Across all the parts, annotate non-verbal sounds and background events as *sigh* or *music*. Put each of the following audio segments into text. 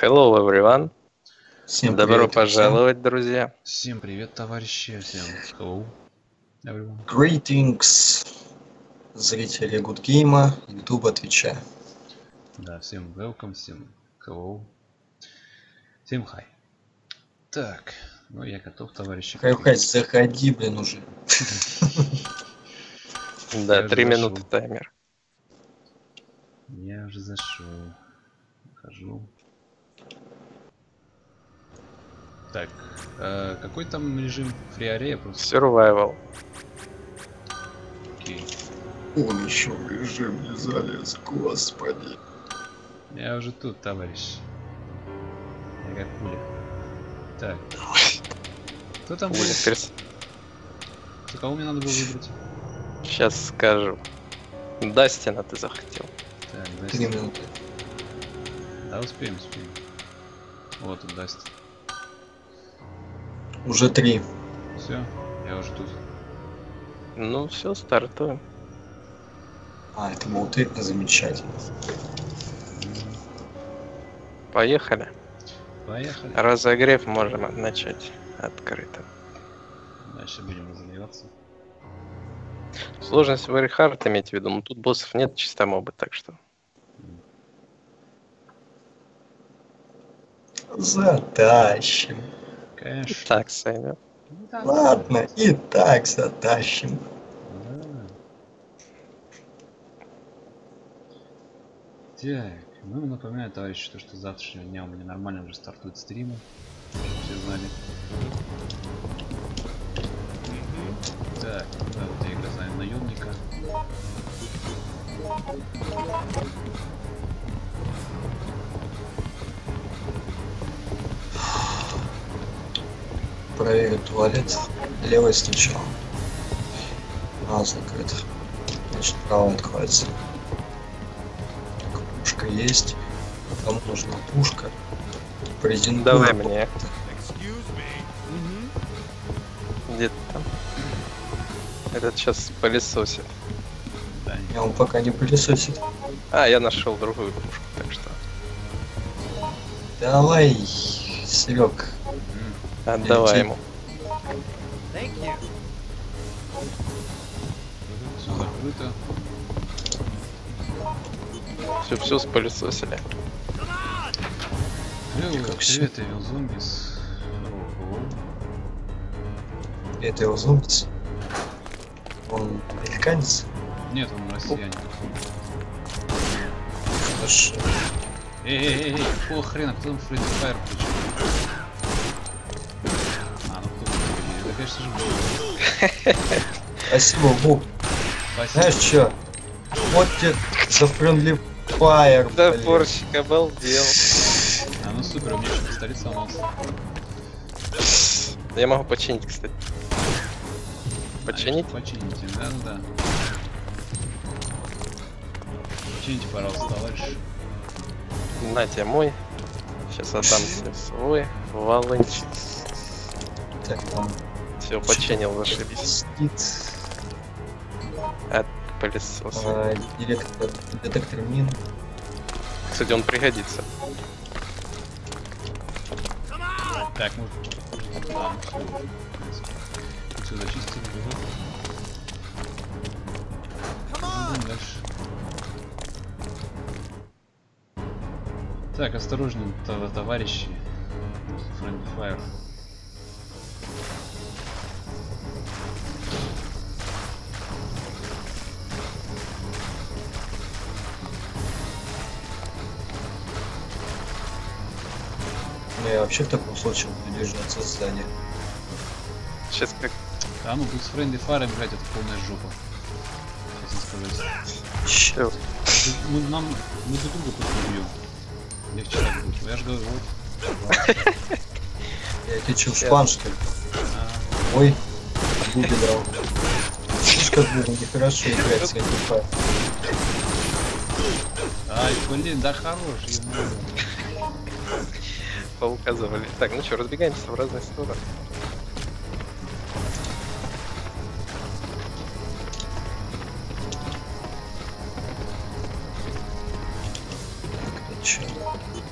Hello, everyone. Всем Добро привет, пожаловать, друзья. Всем привет, товарищи, всем hello, everyone. всем. Greetings, зрители Good Game, YouTube, Твича. Да, всем welcome, всем hello, всем hi. Так, ну я готов, товарищи. Хай-хай, заходи, блин, уже. *laughs* Да, три минуты таймер. Я уже зашел, хожу. Так, э, какой там режим фриарея просто? Survival. Окей. Он еще в режим не залез, господи. Я уже тут, товарищ. Я как пуля. Так. Кто там? Блин, перс- За кого мне надо было выбрать? Сейчас скажу. Дастина ты захотел. Так, Три Дастин. минуты. Да, успеем, успеем. Вот он, Дастин. Уже три. Все, я уже тут. Ну все, стартуем. А, это был ты, замечательно. Поехали. Поехали. Разогрев можем начать открыто. Дальше будем разогреваться. Сложность hard иметь в виду, но тут боссов нет, чисто мобы, так что. Затащим. Конечно. Так, сойдет. Да. Ладно, и так затащим. Да. Так, ну напоминаю, товарищи, то, что с завтрашнего дня у меня нормально уже стартует стримы. Все знали. Так, да, вот я игра за наемника. Проверю туалет. Левый сначала. А, закрыт. Значит, правый откроется. Так, пушка есть. Кому нужна пушка? Презентую. Давай мне. Где ты там? Этот сейчас пылесосит. Я он пока не пылесосит. А, я нашел другую пушку, так что Давай, Серег. Отдавай Лети. ему. Все закрыто. Все, все спылесосили. Как привет, Evil Zombies. Ого. Это его зомбис. Он американец? Нет, он россиянин. Хорошо. Эй, эй, эй, какого хрена, кто там Фредди Файр включил? Конечно же. Спасибо, Бог. Спасибо. Знаешь что? Вот тебе за friendly fire, Да, блин. порщик обалдел. А, ну супер, у меня еще пистолет сломался. Я могу починить, кстати. Починить? А, Почините, да, ну да. Почините, пожалуйста, товарищ. На тебе мой. Сейчас отдам тебе свой. Волынчик. Так, там Все, починил, зашибись. От пылесоса. а, директор, детектор мин. Кстати, он пригодится. Так. Да, ну все. Все зачистили, дальше. Так, осторожнее, тов- товарищи. Friendly Fire. Я вообще в таком случае буду держаться сзади. Сейчас как... А ну тут с Friendly Fire, блядь, это полная жопа. Честно сказать. Чё? Тут Мы, нам, мы друг друга просто убьем. Легче так будет. Я же говорю, вот. Я ты чё, в шпан, что ли? А, Ой, Буби дал. Слышь, как Буби нехорошо играть с friendly fire. Ай, блин, да хорош, ё-моё. Поуказывали. Так, ну что, разбегаемся в разные стороны.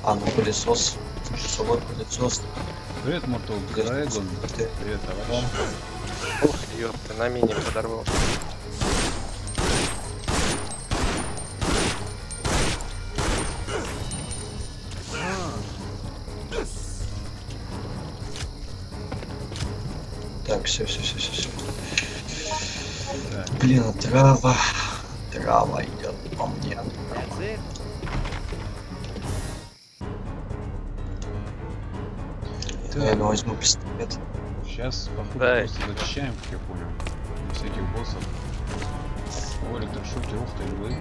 А, ну пылесос. Часовой пылесос. Привет, Dragon. Ты- Привет, товарищ. Ух, ёпта, на мини подорвал. Все, все, все, все, все. Так, Блин, а трава. Трава идет по мне. Я так, ну, возьму пистолет. сейчас, походу, Да. просто зачищаем, как я понял. Всяких боссов. О, электрошокер, ух ты, львы.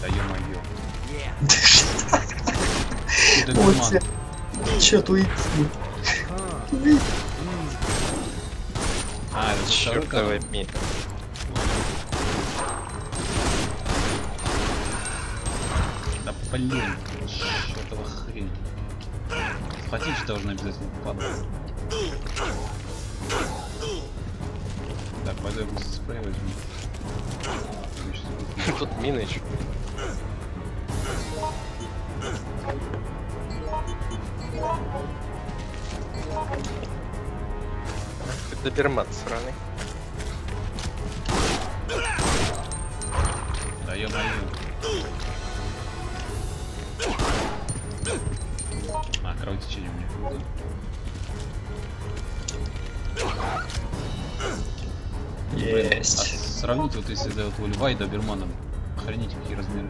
Да ё-моё. Чё тут идти? Чёрт канал? возьми. Да блин, чёртова хрень. Хватить должна обязательно падать. Так, пойду я быстро спрей возьму. Тут мины еще. Доберман сраный. Да ё-моё. А, кровотечение у меня круто. А Есть. сравните вот если до этого льва и доберманом. Охренеть какие размеры.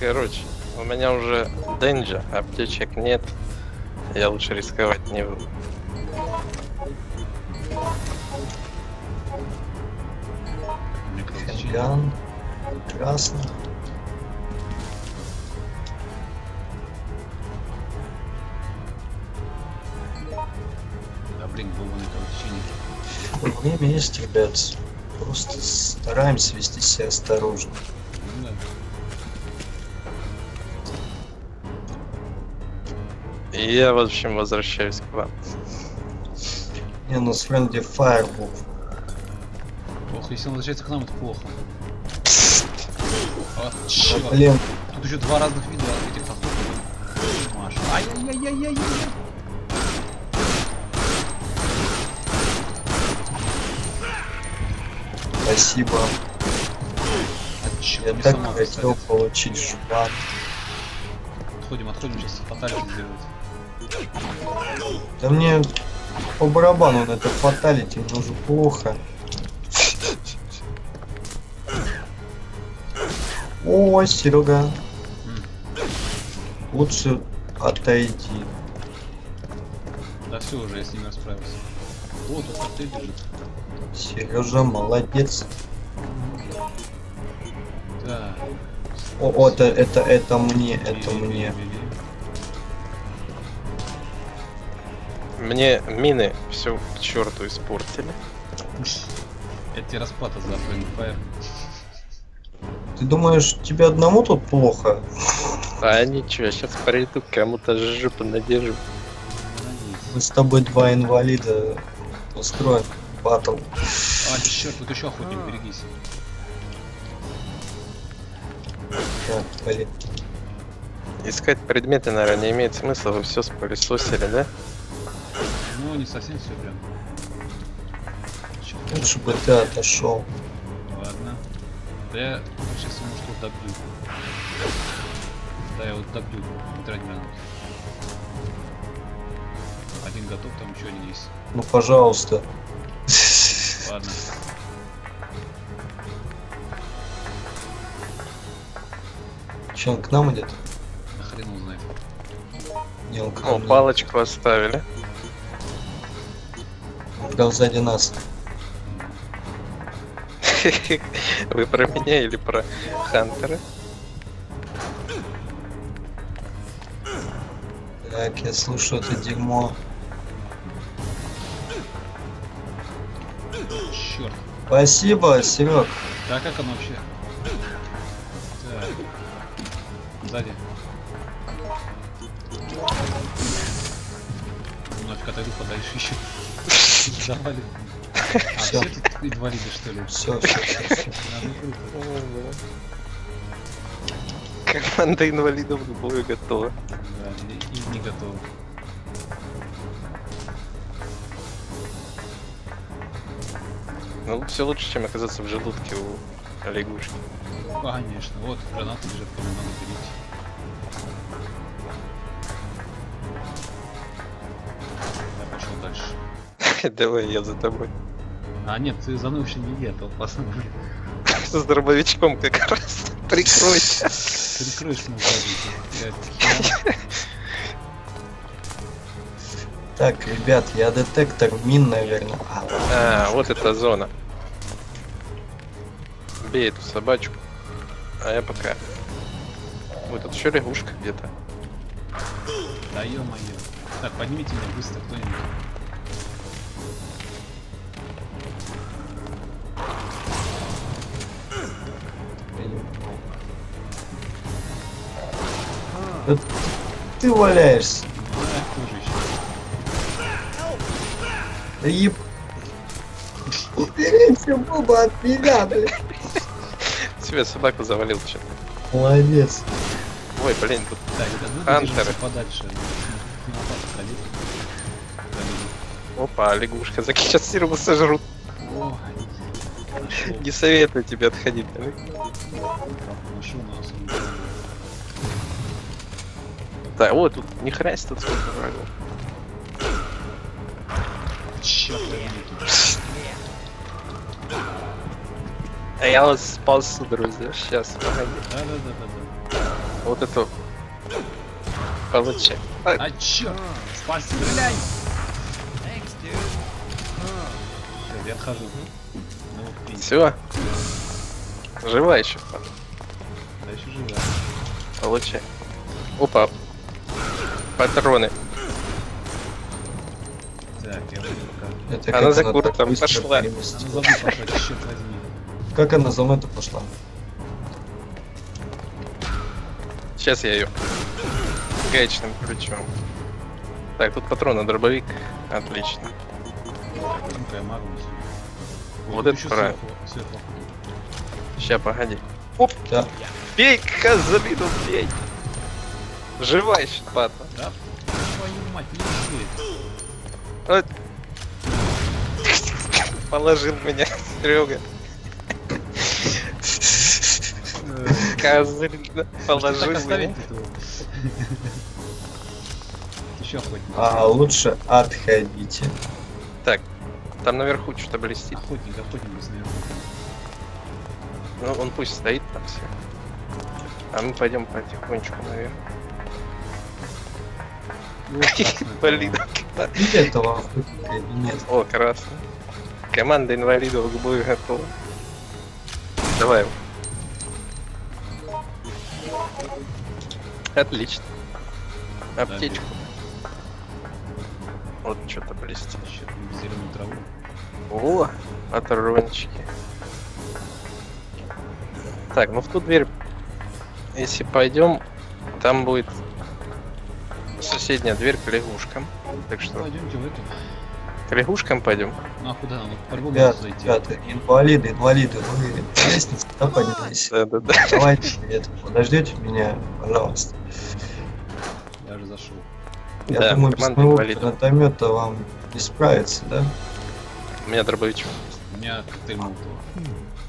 Короче, у меня уже денджа, аптечек нет. Я лучше рисковать не буду. Меня кровотечение. Ган. Красно. Да блин, долбаное кровотечение. Время есть, ребят. Просто стараемся вести себя осторожно. Ну да. И я, в общем, возвращаюсь к вам. Не, ну с Friendly Fire если он возвращается к нам, это плохо. А, чёрт. Блин, Тут еще два разных вида этих охотников. Ай-яй-яй-яй-яй. спасибо. А, чёрт, Я так хотел получить жбан. Отходим, отходим, сейчас фаталити сделать. Да мне по барабану на это фаталити, но же плохо. О, Серега, лучше отойди. Да все уже, я с ними расправился. О, тут коктейль лежит. Сережа, молодец. Да. О, о, это, это, это мне, это Бери, мне. бери, бери. Мне мины все к черту испортили. Это тебе расплата за Friendly Fire. Ты думаешь, тебе одному тут плохо? А ничего, сейчас приду, кому-то жопу надержу. Молодец. Мы с тобой два инвалида устроим батл. А, черт, тут еще охотник, берегись. Так, блин. Искать предметы, наверное, не имеет смысла, вы все спылесосили, да? Ну, не совсем все прям. Лучше бы ты отошел. Да я сейчас ему что добью. Да, я вот добью. Минут. Один готов, там еще один есть. Ну, пожалуйста. Ладно. Че, он к нам идет? Хрен его знает. Не, он к нам не палочку оставили. идет. Прям сзади нас. *laughs* *laughs* Вы про меня или про Хантера? Так, я слушаю это дерьмо. Черт. Спасибо, Серег. Да как оно вообще? Так. Сзади. Нафиг отойду подальше еще. *laughs* Завалит. А, все инвалиды, что ли? Все, все, все. Команда инвалидов к бою готова. Да, и, не готов. Ну, все лучше, чем оказаться в желудке у лягушки. Конечно, вот гранаты лежат, которые надо берите. Я пошел дальше. *laughs* Давай, я за тобой. А нет, ты за мной еще не иди, а то опасно будет. С дробовичком как раз. Прикройся. Перекроешь на. Так, ребят, я детектор мин, наверное. А, А, вот эта зона. Бей эту собачку. А я пока. Ой, тут еще лягушка где-то. Да ё-моё. Так, поднимите меня быстро кто-нибудь. Да ты валяешься. Да, еб... Уберите Буба от меня, блядь. Себе собаку завалил что Молодец. Ой, блин, тут Хантеры. подальше. Опа, лягушка закинчасировал, сожрут. О, нашел. Не советую тебе отходить. давай. Так, вот тут ни хрена себе тут сколько врагов. Черт возьми тут. А я вас спасу, друзья. Сейчас, погоди. Да-да-да-да-да. Вот эту получай. А, А черт! Спас, стреляй! Всё, я отхожу. Ну, все. Жива еще. да еще живая. Получай. Опа. Патроны. Так, я вроде пока. Это Она за куртом пошла. Переместилась? ну забыл пошла, черт возьми. Как она за мной-то пошла? Сейчас я ее гаечным ключом. Так, тут патроны, дробовик. Отлично. Вот это правильно. Сейчас, погоди. Да. Бей, Казабину, бей! Жива еще, пата. Да? Твою мать, лежит. Вот. Положил меня, Серега. Козырь, положил меня. Еще. А лучше отходите. Так, там наверху что-то блестит. Охотник, охотник наверху. Ну, он пусть стоит там все. А мы пойдем потихонечку наверх. Ну, *laughs* красная Блин. трава. Видите этого охотника или нет? О, красно. Команда инвалидов к бою готова. Давай. его. Отлично. Аптечку. Вот что-то блестит. Зеленую траву. О, патрончики. Так, ну в ту дверь, если пойдем, там будет соседняя дверь к лягушкам. Так что Пойдемте в эту. к лягушкам пойдем. Ну а куда? Ну по-любому надо зайти. ребята, инвалиды, инвалиды, вы лестница, да, поднялись? Да, да, да. Давайте это, подождите меня, пожалуйста. Я же зашел. Я Да, думаю, без моего гранатомета вам не справиться, да? У меня дробовичок. У меня коктейль Молотова.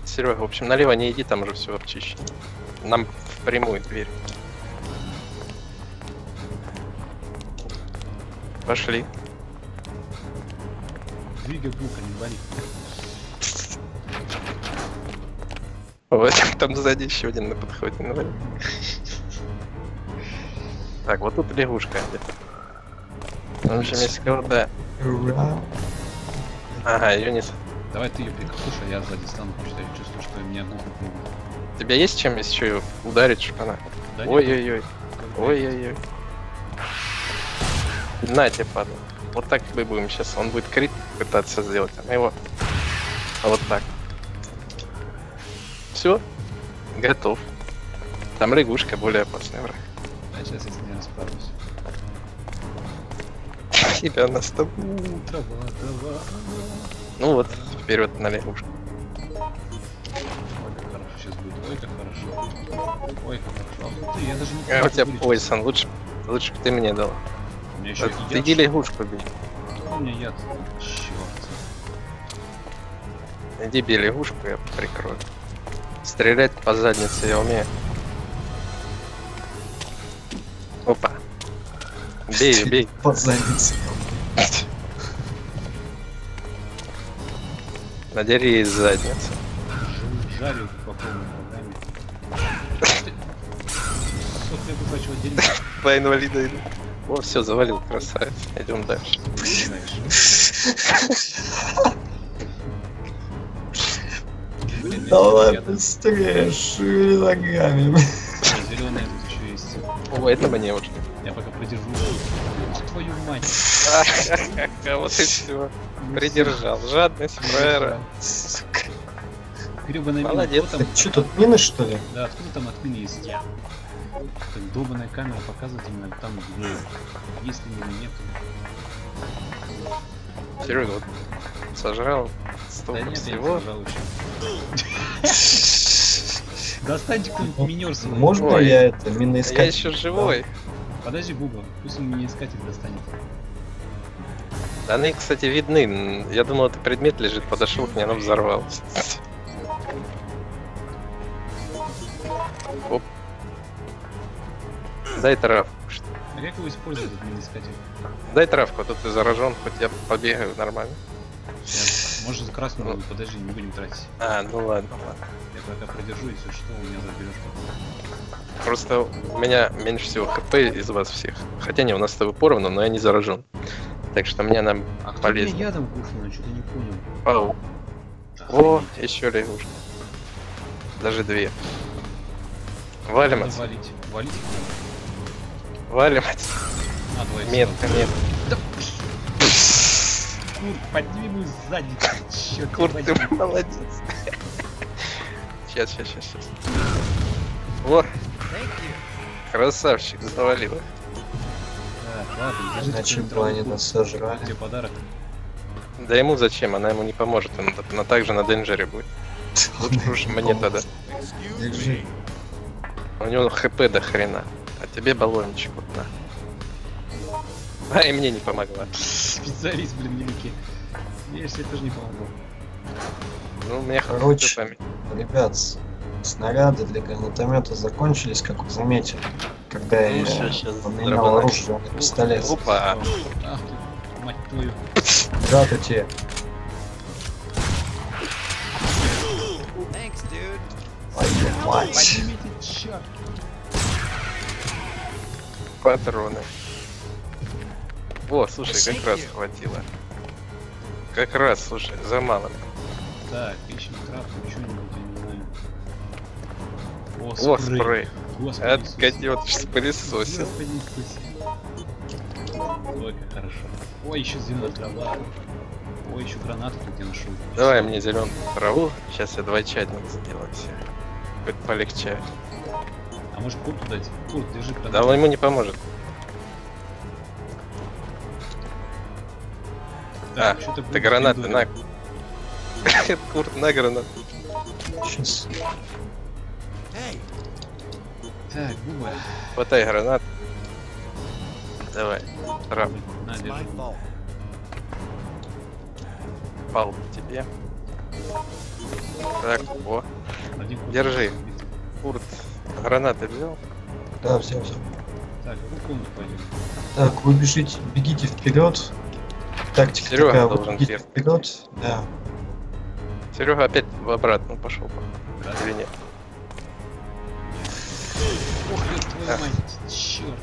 Серега, в общем, налево не иди, там уже все обчищено. Нам в прямую дверь. Пошли. Двигай бука, не вали. Вот, *laughs* там сзади еще один на подходе. ну. Так, вот тут лягушка общем, если кого-то... Ура! Ага, ее не... с- Давай ты ее прикатушь, а я сзади стану, потому что я чувствую, что меня глупо пугает. У тебя есть чем еще ударить. Да нет, Ой-ой-ой. Ой-ой-ой. На тебе, падла. Вот так мы будем сейчас. Он будет крит пытаться сделать, а мы его вот так. Все. Готов. Там лягушка более опасный враг. А сейчас я с ней расправлюсь. *laughs* Тебя на стоп. Ну вот, вперед на лягушку. Ой, как хорошо. Ой, как хорошо. А ты, я даже не А у тебя поясон, лучше, лучше бы ты мне дал. Меня еще Ты иди лягушку бей. У меня яд. Черт. Иди бей лягушку, я прикрою. Стрелять по заднице я умею. Опа. Бей, *laughs* бей. Под задницей. Надери ей задницу. Жарю по полной программе. *laughs* По инвалида иду. О, все, завалил, красавец. Идем дальше. Давай быстрее, шевели ногами. Зеленая тут еще есть. О, это мне уже. Я пока продержу. Твою мать. А вот и все. Придержал. Жадность фраера. Гребаная мина. Молодец. Что тут мины что ли? Да, откуда там от мины есть? Так долбаная камера показывает именно там, где если мины нету. Серега, вот сожрал Да столько нет, я не всего. сажал еще. Достаньте кто-нибудь минер свой. Можно Ой. я это, Я миноискатель? еще живой. Подожди, Буба, пусть он меня искатель достанет. Они, кстати, видны. Я думал, это предмет лежит, подошел к ней, оно взорвалось. Оп. Дай травку. А как его использовать, этот миноискатель? Дай травку, а то ты заражен, хоть я побегаю нормально. Я- Может красную, Ну. подожди, не будем тратить. А, ну ладно, ладно. Я пока продержу, если что, у меня заберешь. Просто у меня меньше всего хп из вас всех. Хотя не, у нас с тобой поровну, но я не заражен. Так что мне нам А кто полезно. меня ядом кушнул, я что-то не понял. Пау. О, еще лягушка. Даже две. Валим отсюда. валить. Валить. Валим отсюда. Метка, метка. Да, Кур, подниму сзади. Черт Курт, ты возьми. молодец. Сейчас, сейчас, сейчас, сейчас. О! Красавчик, завалил. Так, ладно, они траву. нас сожрали. Тебе подарок. Да ему зачем? Она ему не поможет. Она, она также на денджере будет. *laughs* Лучше уж мне тогда. У него хп до хрена. А тебе баллончик вот на. А и мне не помогла. Специалист, блин, великий. Я себе тоже не помогу. Ну, мне Короче. хп память. Ребят, снаряды для гранатомета закончились, как вы заметили, когда Ну, я щас поменял оружие на пистолет. Опа. Ах ты, мать твою. Здравствуйте. Твою мать. Поднимите, черт. Патроны. О, слушай, как раз хватило. Как раз, слушай, за малым. Так, ищем крафт, что-нибудь, я не знаю. О, О, спрей. спрей. Господи От Иисусе. котёныш пылесосит. Господи Иисусе. Ой, как хорошо. Ой, еще зеленая трава. Ой, еще гранату тут я нашел. Давай мне зеленую траву. Сейчас я двойчатник сделаю себе. Хоть полегче. А может курту дать? Курт, держи Да гранату. он ему не поможет. Так, А, что-то ты гранаты на. Курт *laughs* на гранату. Сейчас. Так, Буба. Хватай гранат. Давай. Трав. На, держи. Пал тебе. Так, о. Один курт Держи. Курт. Гранаты взял? Да, все, все. Так, в какую комнату пойдем? Так, вы бежите, бегите вперед. Тактика Серёга такая, должен бегите первый. вперед. Да. Серега опять в обратно пошел. Да? Или нет? Ох, твою А. мать, черт.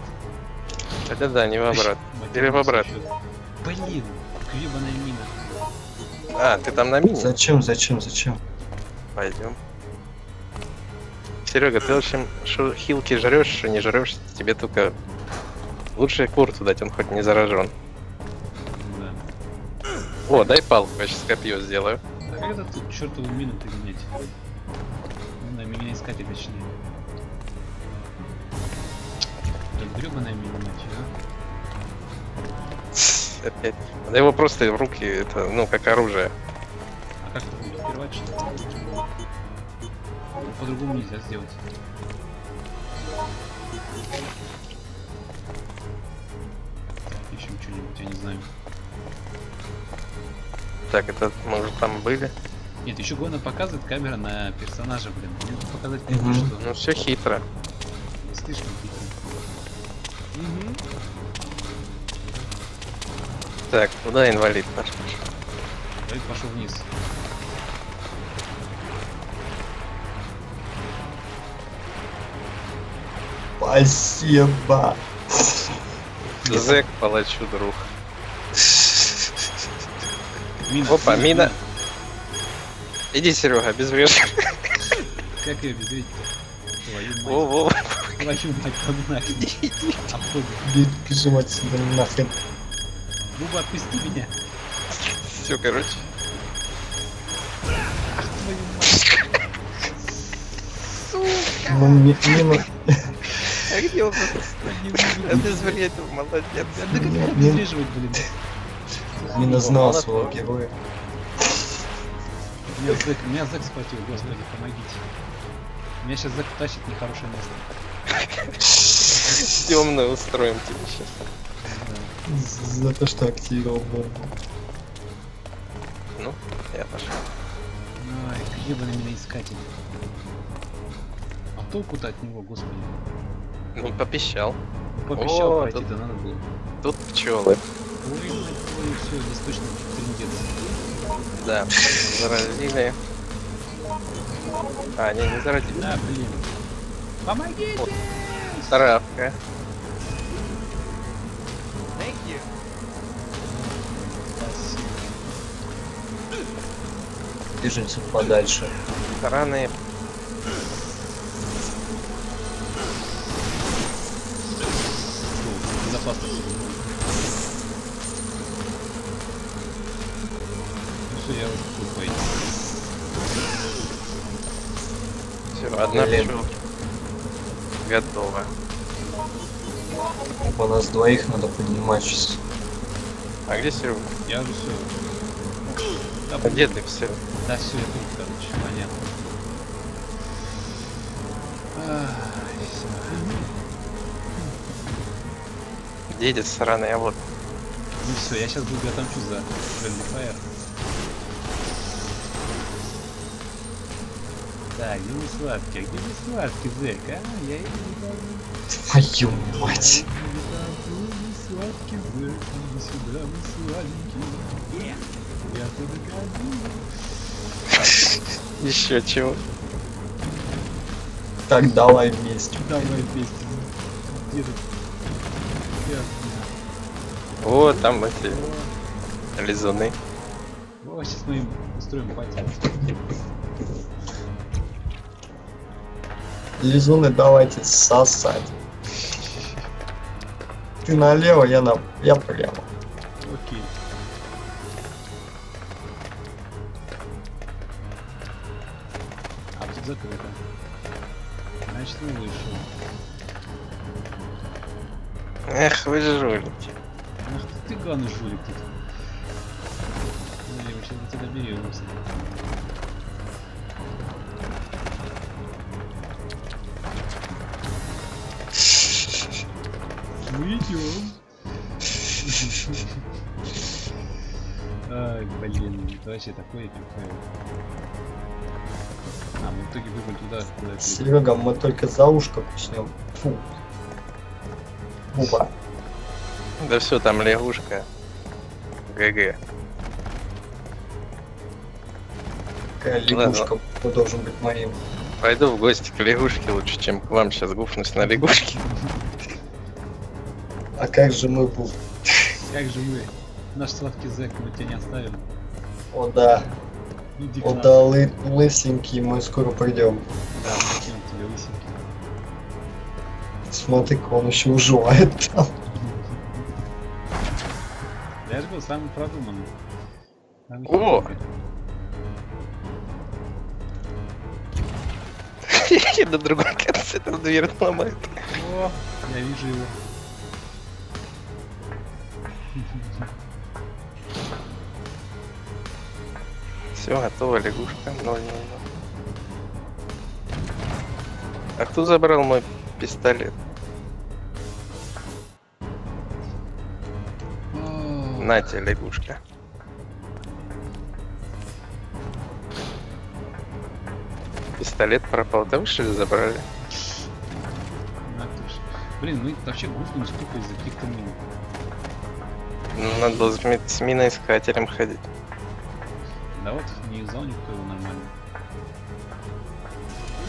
Хотя да, не в обратно. Или в обратно. Блин, гребаная мина. А, ты там на мине? Зачем, зачем, зачем? Пойдем. Серега, ты в общем, что хилки жрешь, что не жрешь, тебе только лучше курту дать, он хоть не заражен. Да. О, дай палку, я сейчас копье сделаю. А как это тут чертову мину применять? Ну, На меня искатель точнее. Да гребаная мина, а? Опять. Да его просто в руки, это, ну, как оружие. А как это будет? Открывать что ли? По-другому нельзя сделать. Так, ищем что-нибудь, я не знаю. Так, это мы уже там были. Нет, еще главное показывает камера на персонажа, блин. Мне тут показать не Мгм. что. Ну все хитро. Не слишком хитро. Так, куда инвалид наш? Давид пошел вниз. Спасибо. Зэк палачу друг. Мина. Опа, мина. Иди, Серега, обезврежь. Как ее обезвредить? Твою мать. Твою мать, погнали. Обходим. Бе- Бежим отсюда нахрен. Буба, отпусти меня. Все, короче. Ах, твою мать. Ну, ми- мина... А где он Обезвредил, молодец. Да как это обезвреживать, блин? Мина знал Молодец. своего героя. Меня зэк, меня зэк схватил, господи, помогите. Меня сейчас зэк тащит в нехорошее место. Темную устроим тебе сейчас. За то, что активировал бомбу. Ну, я пошел. Ай, гребаный меня искатель. А толку-то от него, господи. Ну, попищал. Пообещал О, пройти, тут- надо было. Тут пчелы. Ой, твою, все, здесь точно трындец. Да, заразили. А, не, не заразили. Да, блин. Помогите! Вот. Травка. Спасибо. Движемся подальше. Раны. Пчела. Готово. У нас двоих надо поднимать сейчас. А где Серега? Я уже все. Да, А где ты все? Да все, я тут, короче, понятно. Где эти сраные? А вот. Ну все, я сейчас буду отомчу за Friendly Fire. Так, где вы сладкий? А где вы сладкий, зэк, а? Я его не дам. Твою мать. Сладкий зэк, иди сюда, мой сладенький. Я тут году. Еще чего? Так, давай вместе. Давай вместе. Где. Вот там эти лизуны. О, сейчас мы им устроим пати. Лизуны давайте сосать. Ты налево, я на... я прямо. Окей. А тут закрыто. Значит, не вышел. Эх, вы жулики. Ах ты, ты главный жулик тут. Мы идем. Ай, блин, это вообще такое пихаю. А, мы в итоге выбрали туда, куда Серега, мы только за ушко куснем. Фу. Буба. Да все, там лягушка. ГГ. Какая лягушка должен быть моим. Пойду в гости к лягушке лучше, чем к вам сейчас гуфнусь на лягушке. А как же мы будем? Как же мы? Наш сладкий зэк, мы тебя не оставим. О да, Иди о да, лы- лысенький, мы скоро придем. Да, мы кинем тебе лысенький. Смотри-ка, он еще уживает там. Я же был самый продуманный. Самый О! *laughs* на другом конце там дверь ломает. О, я вижу его. Все, готово, лягушка. 0 0 А кто забрал мой пистолет? На тебе, лягушка. Пистолет пропал. Да вы что ли забрали? Блин, мы вообще гуфнулись тупо из-за каких-то мин. Ну, надо было с миноискателем ходить. Да вот не юзал никто его нормально.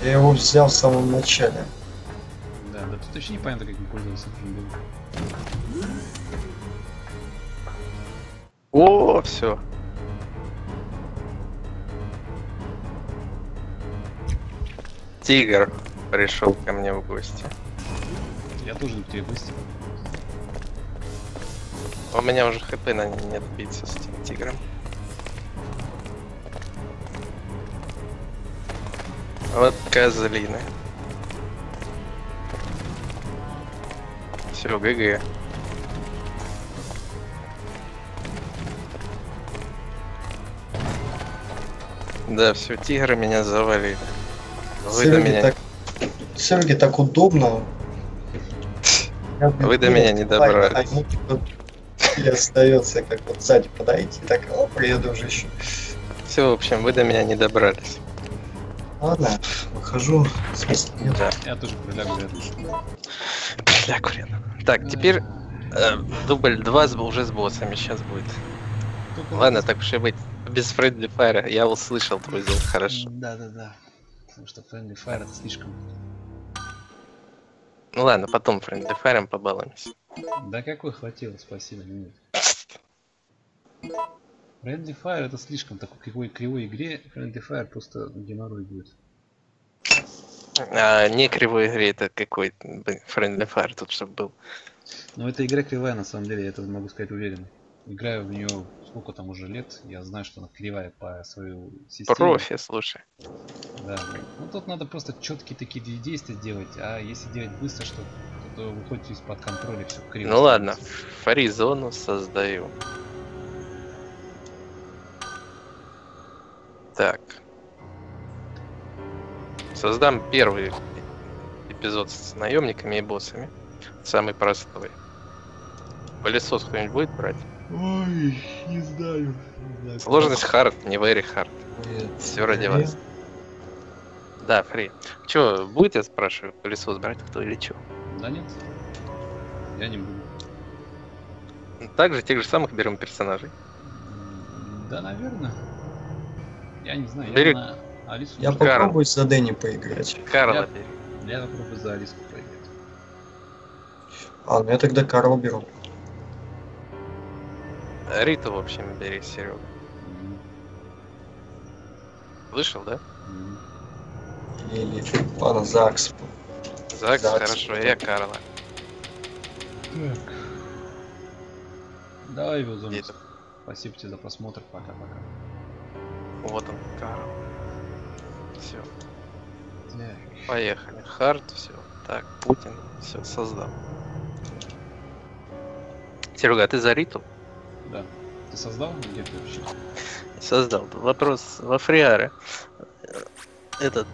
Я его взял в самом начале. Да, да тут вообще непонятно, как им пользоваться было. О, все. Тигр пришел ко мне в гости. Я тоже к тебе гости. У меня уже хп на нет биться с этим тигром. Вот козлины. Все, ГГ. Да, все, тигры меня завалили. Вы до меня, так... Сереге так удобно. Вы до меня не а добрались. типа и остается как вот сзади подойти, так, о, приеду уже еще. Все, в общем, вы до меня не добрались. Ладно, выхожу. Смысла нет. Да, Я тоже прилягу рядом. бля, курен. Так, теперь э, дубль 2 с- уже с боссами сейчас будет. Только Ладно, так уж и быть. Без Friendly Fire я услышал твой зов, хорошо. Да, да, да. Потому что Friendly Fire это слишком. Ну ладно, потом Friendly Fire побалуемся. Да какой хватило, спасибо, не. *laughs* Friendly Fire это слишком такой кривой, кривой игре. Friendly Fire просто геморрой будет. А не кривой игре, это какой Friendly Fire тут чтобы был. Но эта игра кривая на самом деле, я это могу сказать уверенно. Играю в нее сколько там уже лет, я знаю, что она кривая по своей системе. Профи, слушай. Да. Ну тут надо просто четкие такие де- действия делать, а если делать быстро что-то, то выходит из-под контроля все криво. Ну ладно, фаризону создаю. Так. Создам первый эпизод с наемниками и боссами. Самый простой. Пылесос кто-нибудь будет брать? Ой, не знаю. не знаю. Сложность хард, не very hard. Все ради вас. Да, фри. Че, будет, я спрашиваю, пылесос брать кто или че? Да нет. Я не буду. Также тех же самых берем персонажей. Да, наверное. Я не знаю. Бери. Я на Алису. Я нажму. попробую за Дэнни поиграть. Карла Я-. Я попробую за Алиску поиграть. А, ну я тогда Карл беру. Риту, в общем, бери, Серега. Слышал, да? Или, ладно, Закс. Закс, Закс. хорошо, я Карла. Так. Давай. Где-то. Спасибо тебе за просмотр. Пока-пока. Вот он, Карл. Все, Так. поехали. Хард, все. Так, Путин, все, создал. Серега, а ты за Риту? Да. Ты создал? Где ты вообще? Создал. Вопрос во фриаре. Этот,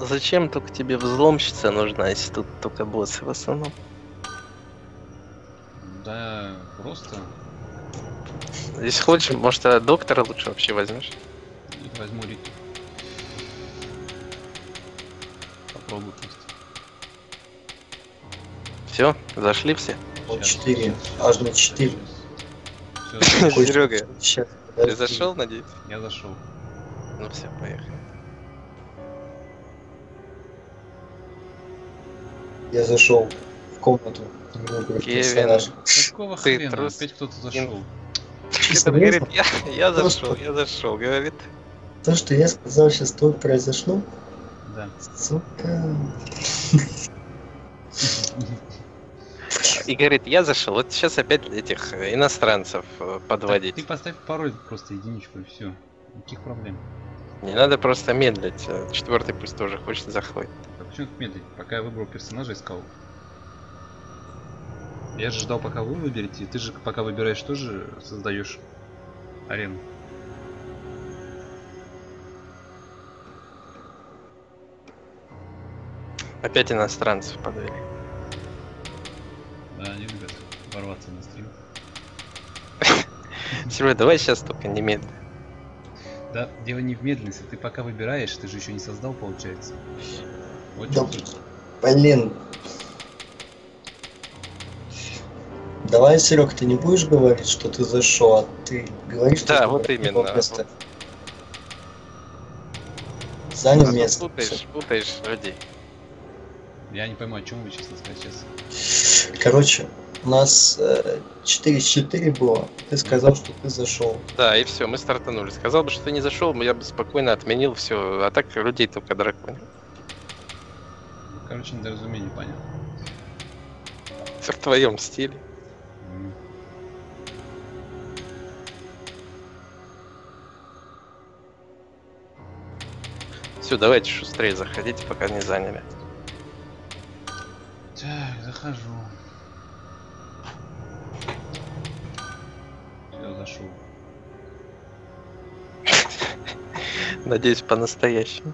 зачем только тебе взломщица нужна, если тут только боссы в основном? Да, просто Если хочешь, может, тогда доктора лучше вообще возьмешь? Возьму Риту. Попробую просто. Все, зашли все? Вот 4. Аж на 4. Все, Серега, Сейчас, ты зашел, надеюсь? я зашел. Ну все, поехали. Я зашел в комнату. Кевин. Какого Ты хрена? трус. Опять кто-то зашел. Говорит, я, я зашел, я зашел, говорит. То, что я сказал, сейчас тут произошло, Да. сука. И говорит, я зашел. Вот сейчас опять этих иностранцев э, Ты подводить. поставь пароль просто единичку и все. Никаких проблем. Не надо просто медлить. э, Четвертый пусть тоже хочет заходит. А почему тут медлить? Пока я выбрал персонажа, искал. Я же ждал, пока вы выберете. Ты же пока выбираешь, тоже создаешь арену. Опять иностранцев подвели. Да, они любят ворваться на стрим. *laughs* Серега, давай сейчас только немедленно. Да, дело не в медленности, ты пока выбираешь, ты же еще не создал, получается. Вот Да. Блин. Давай, Серег, ты не будешь говорить, что ты зашел, а ты говоришь, что Да, вот именно. место. Занял то место. Путаешь, путаешь людей. Я не пойму, о чем вы, честно сказать, сейчас. Короче, у нас э, 4 с 4 было. Ты сказал, что ты зашел. Да, и все, мы стартанули. Сказал бы, что ты не зашел, я бы спокойно отменил все. А так людей только драконил. Ну, короче, недоразумение, понятно. Все в твоем стиле. Все, давайте шустрее заходите, пока не заняли. Так, захожу. Все, зашел. *laughs* Надеюсь, по-настоящему.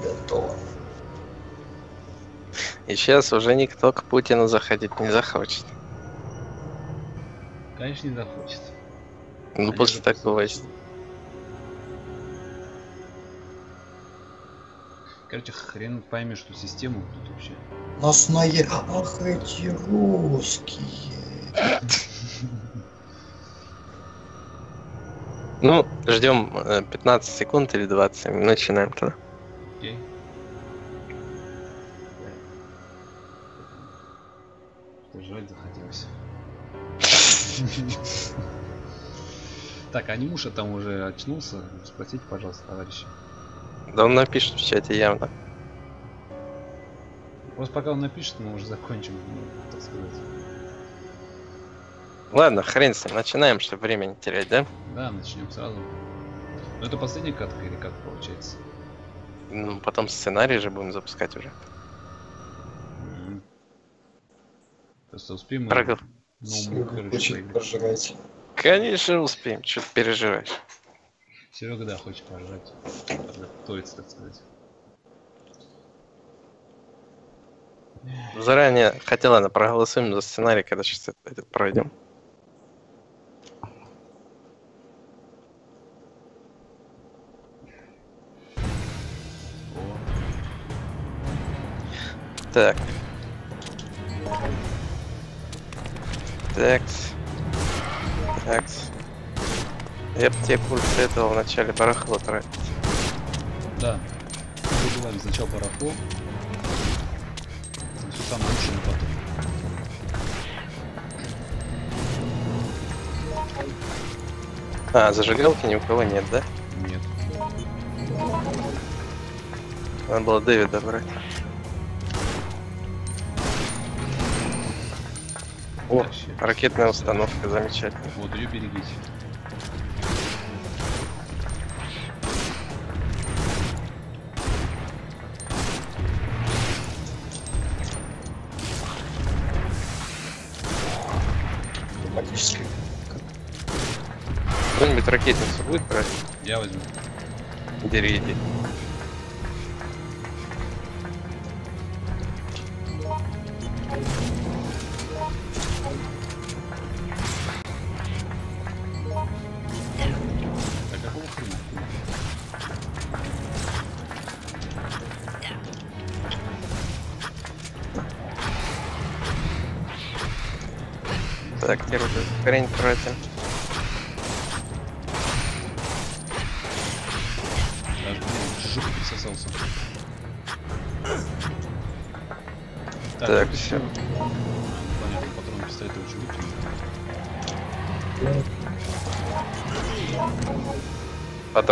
Готово. И сейчас уже никто к Путину заходить не захочет. Конечно, не захочет. Ну, Они после такого... просто- Короче, хрен поймешь, что систему тут вообще. Нас нае... Ах, эти русские. Ну, ждем э, 15 секунд или 20, и начинаем тогда. Окей. Что жрать захотелось. *laughs* Так, а Немуша там уже очнулся? Спросите, пожалуйста, товарищи. Да он напишет в чате явно. Просто пока он напишет, мы уже закончим, ну, так сказать. Ладно, хрен с ним, начинаем, чтобы время не терять, да? Да, начнем сразу. Ну это последняя катка или как получается? Ну, потом сценарий же будем запускать уже. М. Просто успеем мы Прогов- новому, Серега короче, хочет поиграть. пожрать. Конечно, успеем, что ты переживаешь. Серега, да, хочет пожрать. Готовится, так сказать. Заранее хотела, ладно, проголосуем за сценарий, когда сейчас это, это пройдем. Так. Так. Так. Я бы тебе пульс этого в начале барахла тратить. да. Выбиваем сначала барахло. Все самое лучшее потом. А, зажигалки ни у кого нет, да? Нет. Надо было Дэвида брать. О, ракетная установка, замечательно. Вот ее берегите. Я возьму. Бери, иди.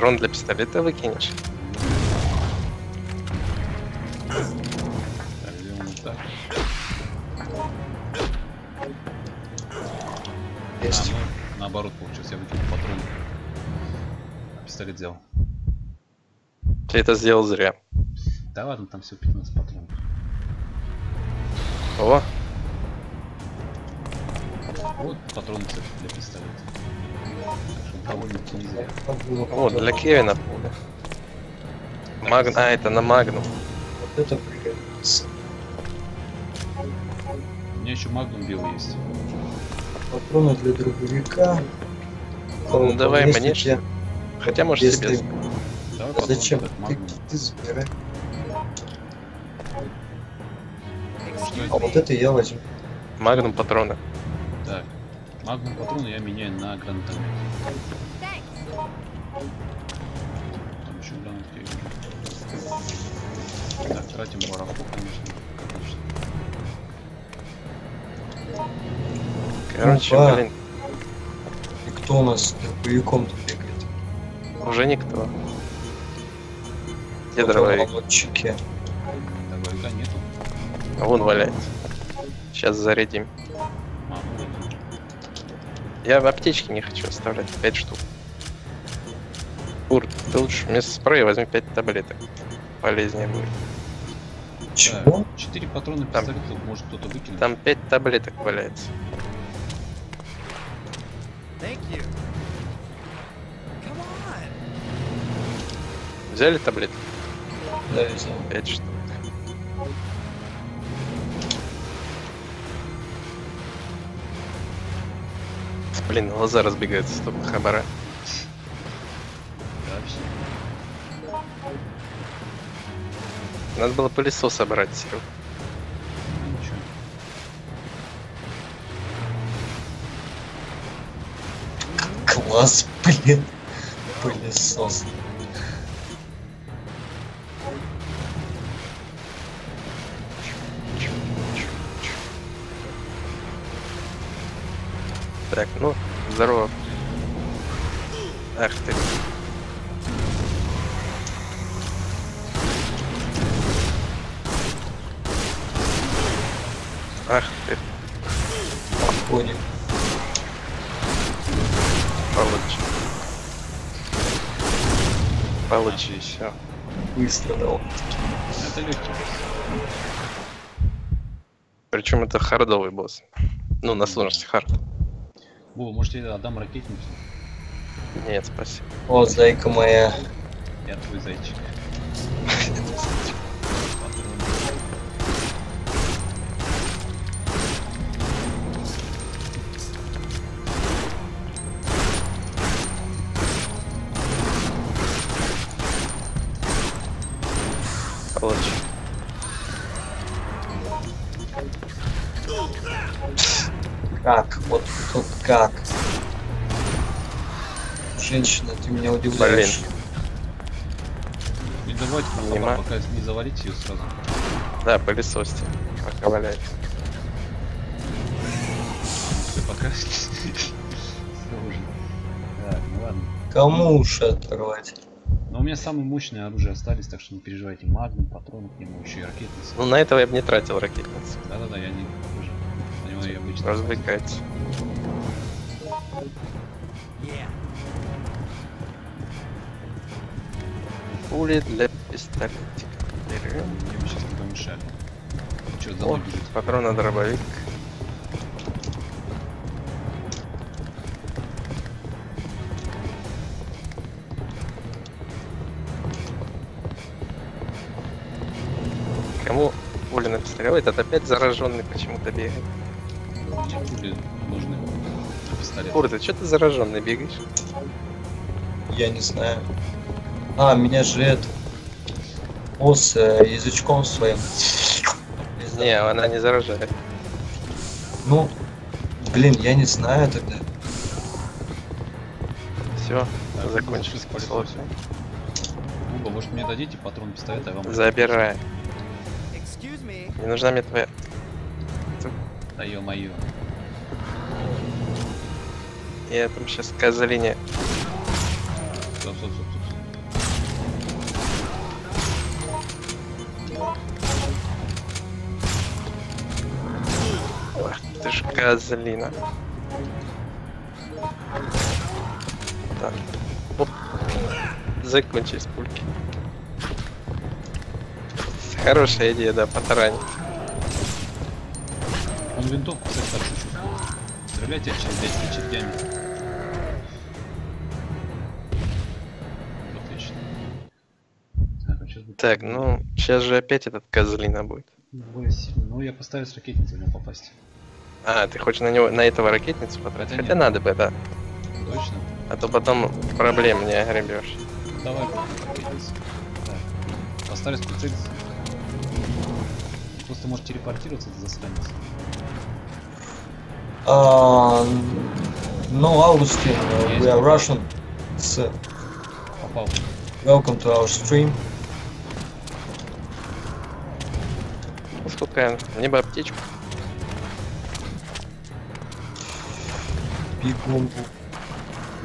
Патрон для пистолета выкинешь? Так. Есть. А, наоборот получилось, я выкинул патрон. А пистолет взял. Ты это сделал зря. Да ладно, там всего 15 патронов. О, Вот патроны, кстати, для пистолета. О, для Кевина. Магн... А, это на Магнум. Вот это пригодится. У меня еще магнум белый есть. Патроны для дробовика. Ну, давай мне тебе- Хотя, может, если- себе... Давай Зачем? Ты, ты забирай. А вот это я возьму. Магнум патроны. Так. Магнум патроны я меняю на гранатомет. Так, тратим бараху, конечно. Короче, Опа. блин, И кто у нас с дробовиком-то бегает? уже никто. Где дробовик? Дробовика нету. А Вон валяется. Сейчас зарядим. Я в аптечке не хочу оставлять. 5 штук. Курт, ты лучше вместо спрея возьми 5 таблеток. Полезнее будет. Чего? Четыре патрона Там- пистолета может кто-то выкинуть. Там 5 таблеток валяется. Thank you. Come on. Взяли таблетки? Да, знаю. 5 штук. Блин, глаза разбегаются столько хабара. Да, все. Надо было пылесос собрать, Серег. Класс, блин. Пылесос. Так, ну, здорово. Ах ты. Ах ты, Понял. получи. Получи, все. Быстро дал. Это легкий босс. Причем это хардовый босс. Ну, на сложности хард. Вова, может я отдам ракетницу? Нет, спасибо. О, зайка моя. Я твой зайчик. Как? Женщина, ты меня удивляешь. Не давайте, пока, Понимаю. пока не заварите ее сразу. Да, пылесосьте. Пока валяется. Все, пока. *laughs* Так, ну ладно. Кому уши оторвать? Но у меня самые мощные оружия остались, так что не переживайте. Магнум, патроны к нему, еще и ракетницы. Ну, на этого я бы не тратил ракетницу. Да-да-да, я не. На него я обычно. Развлекать. Пули для пистолетика. Мне бы сейчас не помешали. Че, за О, мной бежит? патрона дробовик. Кому пули на пистолет? Этот опять зараженный почему-то бегает. На пистолет. Кур, ты что ты зараженный бегаешь? Я не знаю. А, меня же это... Босс э, язычком своим. Не, она не заражает. Ну, блин, я не знаю тогда. Все, Так, закончилось Буба, пословие. Буба, может мне дадите патрон пистолета, я вам... Забирай. Не нужна мне твоя... Да ё-моё. Я там сейчас козлине. Стоп, стоп, стоп, ты ж козлина. Так. Оп. Закончились пульки. Хорошая идея, да, потаранить. Он винтовку, кстати, чувствует. Стреляйте очередями. Так, ну, сейчас же опять этот козлина будет. Более сильно. Ну, я поставил с ракетницей ему попасть. А, ты хочешь на него, на этого ракетницу потратить? Хотя Хотя нет. надо бы, да. Точно? А то потом проблем не огребешь. Давай ракетницу. Так. Поставлю спецекс. Просто может телепортироваться, это засранец. Uh, no, Augustine, uh, we are Russian. So, Попал. welcome to our stream. Сколько? Мне бы аптечку. Бигом.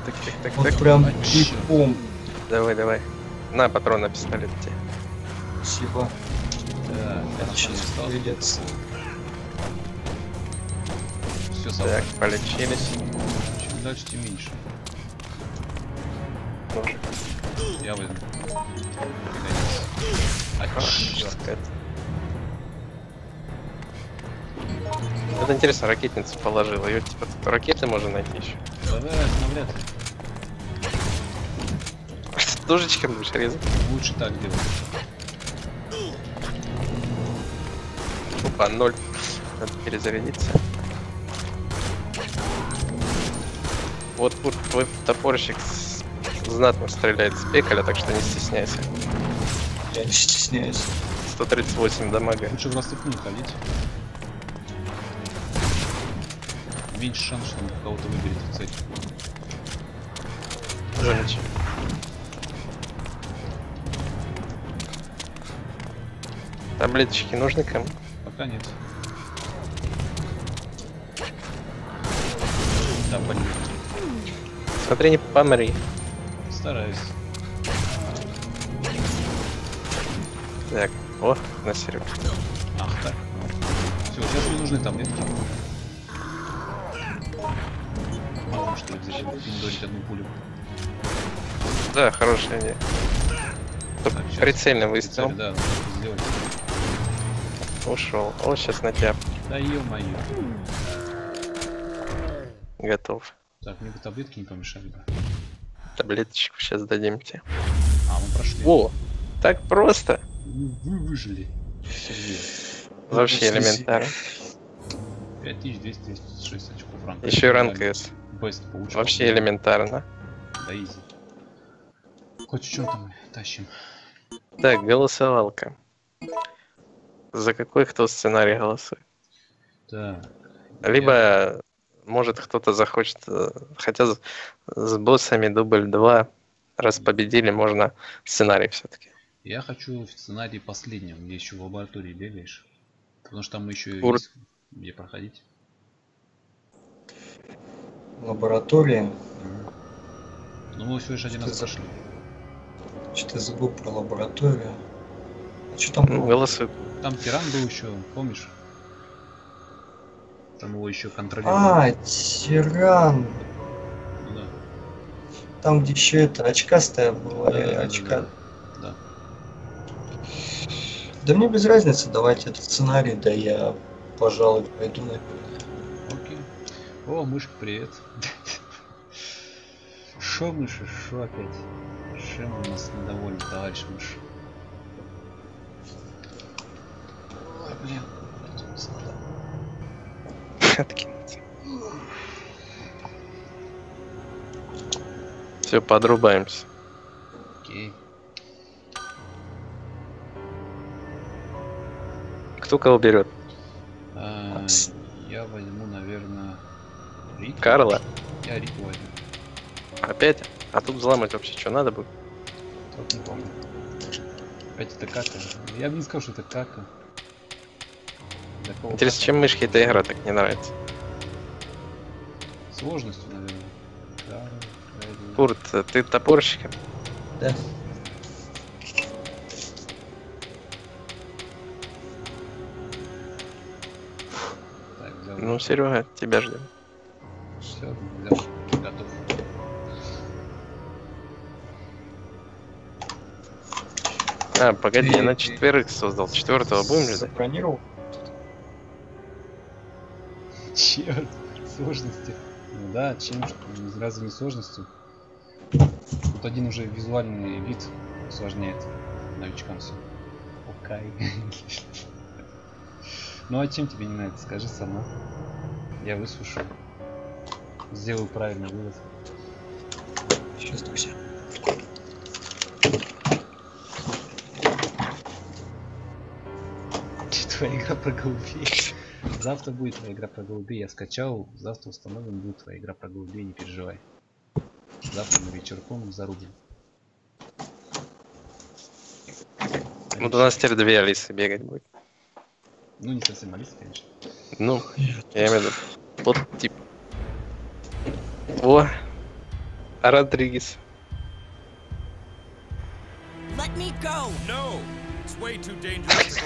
Так, так, так, Вот так. прям бигом. Давай, давай. На патрон на пистолет тебе. Спасибо. Да, я Сейчас придется. Все, Так, полечились. Чем дальше, тем меньше. Я возьму. А, чёрт. Это... Это интересно, ракетницу положил. Ее типа тут ракеты можно найти еще. Давай, ли. Ножичком будешь резать. Лучше так делать. Опа, ноль. Надо перезарядиться. Вот Курт, твой топорщик знатно стреляет с пекаля, так что не стесняйся. Я не стесняюсь. 138 дамага. Лучше в рассыпную ходить. Меньше шанс, что он кого-то выберет в цель. Замечательно. Таблеточки нужны кому? Пока нет. Да, блин. Смотри, не помри. Стараюсь. Так, о, на Серег. Ах, так. Все, сейчас мне нужны таблетки. Могу, что ли, зачем пиндорить одну пулю? Да, хорошая идея. Щас. прицельный выстрел. Да. Ушел. О, сейчас на тебя Да ё-моё. готов. Так, мне бы таблетки не помешали бы. Таблеточку сейчас дадим тебе. А, мы прошли. О, так просто. Вы, вы выжили. Вообще элементарно. 5236 очков ранга. Еще ранг С. Бест получил. Вообще элементарно. Да изи. Хоть что-то мы тащим. Так, голосовалка. За какой кто сценарий голосует? Так. Либо, может, кто-то захочет, э, хотя с, боссами дубль 2, раз победили, можно сценарий все-таки. Я хочу в сценарии последнем, где еще в лаборатории бегаешь. Потому что там еще Ур- есть где проходить. Лаборатория. Мгм. Ну мы всего лишь один раз за- прошли. Что-то забыл про лабораторию. А что там было? голосуй. Там тиран был еще, помнишь? Там его еще контролировали. А, тиран. Ну да. Там, где еще это очкастая была. Да, да, да, очка. да, да. Да мне без разницы, давайте этот сценарий, да я, пожалуй, пойду на Окей. О, мышка, привет. Шо, мыши, шо опять? Чем у нас недовольны, товарищ мышь? Ой, блин. Откинуться. Все, подрубаемся. Окей. Кто кого берет? А, я возьму, наверное, Рик. Карла? Я Рик. Опять? А тут взломать вообще что надо будет? Вот не помню. Опять это кака. Я бы не сказал, что это кака. Интересно, кака? чем мышки эта игра так не нравится? Сложностью, наверное. Да, вроде. Курт, ты топорщиком? Да. Ну, Серега, тебя ждем. Все. Готов. А, погоди, я на четверых создал. Четвертого будем ждать? Забронировал? Черт, сложности. Ну да, чем не сложностью? Тут один уже визуальный вид усложняет новичкам все. Кай. Ну а чем тебе не нравится? Скажи сама. Я выслушаю. Сделаю правильный вывод. Сейчас, друзья. Твоя игра про голубей. Завтра будет твоя игра про голубей. Я скачал. Завтра установим будет твоя игра про голубей. Не переживай. Завтра мы вечерком зарубим. Вот у нас теперь две Алисы бегать будет. Ну не совсем Алиса, конечно. Ну, я имею в виду, вот тип. Back.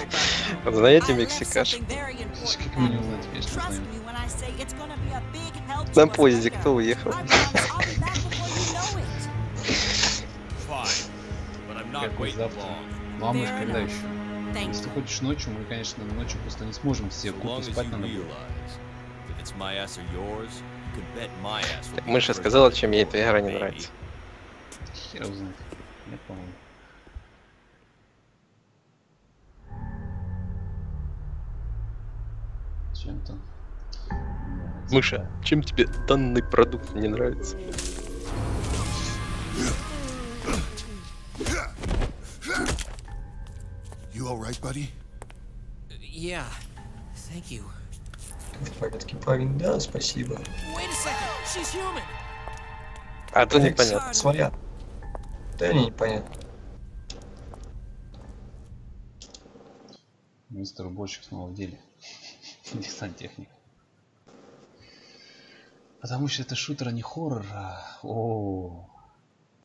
Вот знаете мексикаш? Как мне узнать, На поезде кто уехал? Какой. Ну а ж Fair когда еще? Thank Если ты хочешь ночью, мы, конечно, ночью просто не сможем все купу спать надо будет. Так Мыша сказала, чем ей эта игра не нравится. Хер знает. Нет, по-моему. Чем-то. Мыша, чем тебе данный продукт не нравится? You all right, buddy? Yeah. Thank you. В порядке, парень, да, спасибо. А то непонятно. Своя. Да не, непонятно. Мистер уборщик снова в деле. *laughs* Не сантехник. Потому что это шутер, а не хоррор. а- О,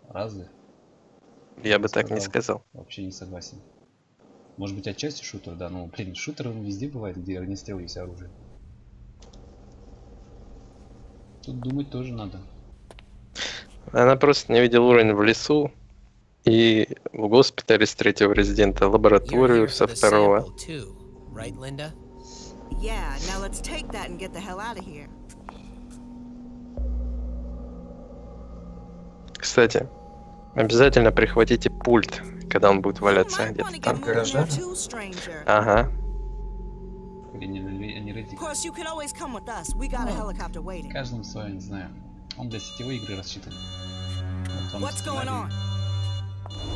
разве? Я бы так не Сказал. Вообще не согласен. Может быть отчасти шутер, да, но, блин, шутер везде бывает, где огнестрел есть оружие. Тут думать тоже надо. Она просто не видела уровень в лесу и в госпитале с третьего резидента, лабораторию со второго. sample too, right, Linda? Yeah, now let's take that and get the hell out of here. Кстати, обязательно прихватите пульт, когда он будет валяться где-то там. Ага. Или не, не, не ready. Of course, you can always come with us. We got a helicopter waiting. Каждому свое, не знаю. Он для сетевой игры рассчитан. Вот там What's going сценарий. on?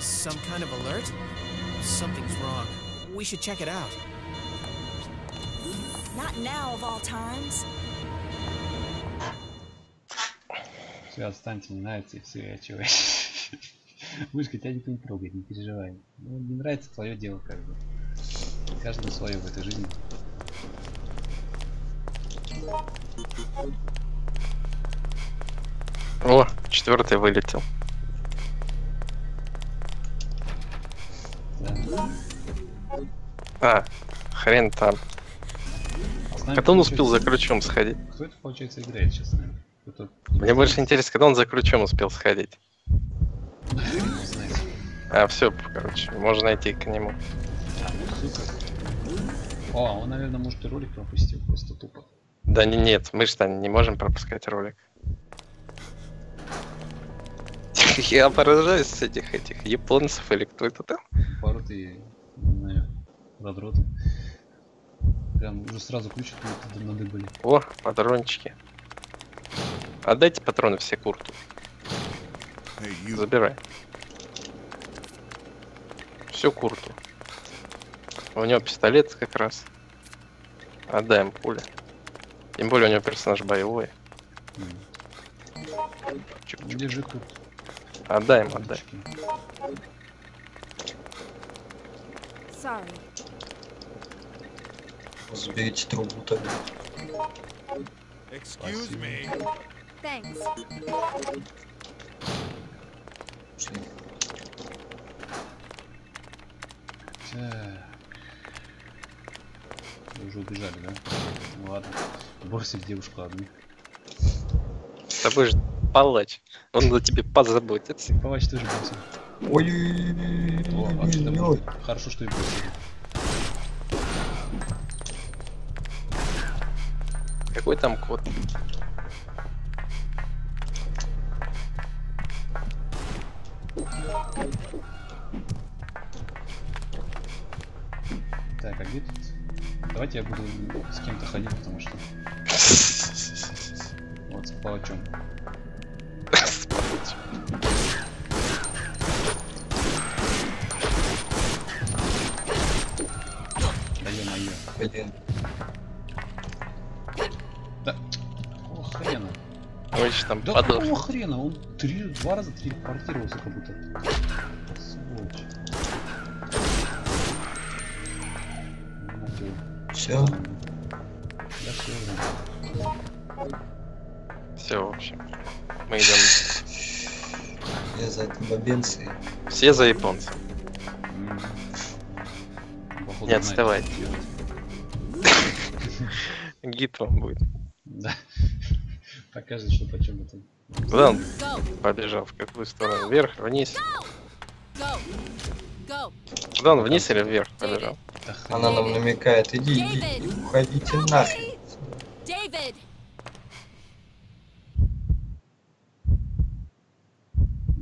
Some kind of alert? Something's wrong. We should check it out. Not now of all times. Все, отстаньте, не нравится, и все, я чего. *laughs* *laughs* Мышка, тебя никто не трогает, не переживай. Ну, не нравится твое дело, как бы. Каждому свое в этой жизни. О, четвертый вылетел. Да. А, хрен там. А Когда он успел за ключом сходить? Кто это, получается, играет сейчас с нами? Кто-то... Мне больше интересно, когда он за ключом успел сходить. А, все, короче, можно идти к нему. О, а он, наверное, может и ролик пропустил, просто тупо. Да не, нет, мы что, не можем пропускать ролик. *laughs* Я поражаюсь с этих этих японцев или кто это там. Пару ты, не знаю, задроты. Прям уже сразу ключик надыбали. О, патрончики. Отдайте патроны все курту. Забирай. Всю курту. У него пистолет как раз. Отдаем пули. Тем более у него персонаж боевой. Чук-чук. Ну, Держи курт. Отдаем, отдай. Sorry. Заберите трубу тогда. Excuse me. Thanks. Так. Вы уже убежали, да? Ну ладно. Бросив девушку одну. С тобой же палач. Он за тебе позаботится. Палач тоже бросил. О, что там? Ой-ой-ой. Хорошо, что и бросили. Какой там код? Тут? Давайте я буду с кем-то ходить, потому что... Вот, с палачом. Да ё-моё. Блин. Какого хрена? Что там Да подох. какого хрена? Он три, два раза телепортировался как будто. Все. Все, в общем. Мы идем. Я за бабенцы. Все за японцев. М. Походу, Не делать. Гид вам будет. Да. Покажет, что почем это. Куда он побежал? В какую сторону? Вверх, вниз? Куда он, вниз или вверх побежал? Она нам намекает, иди, иди, уходите нахрен.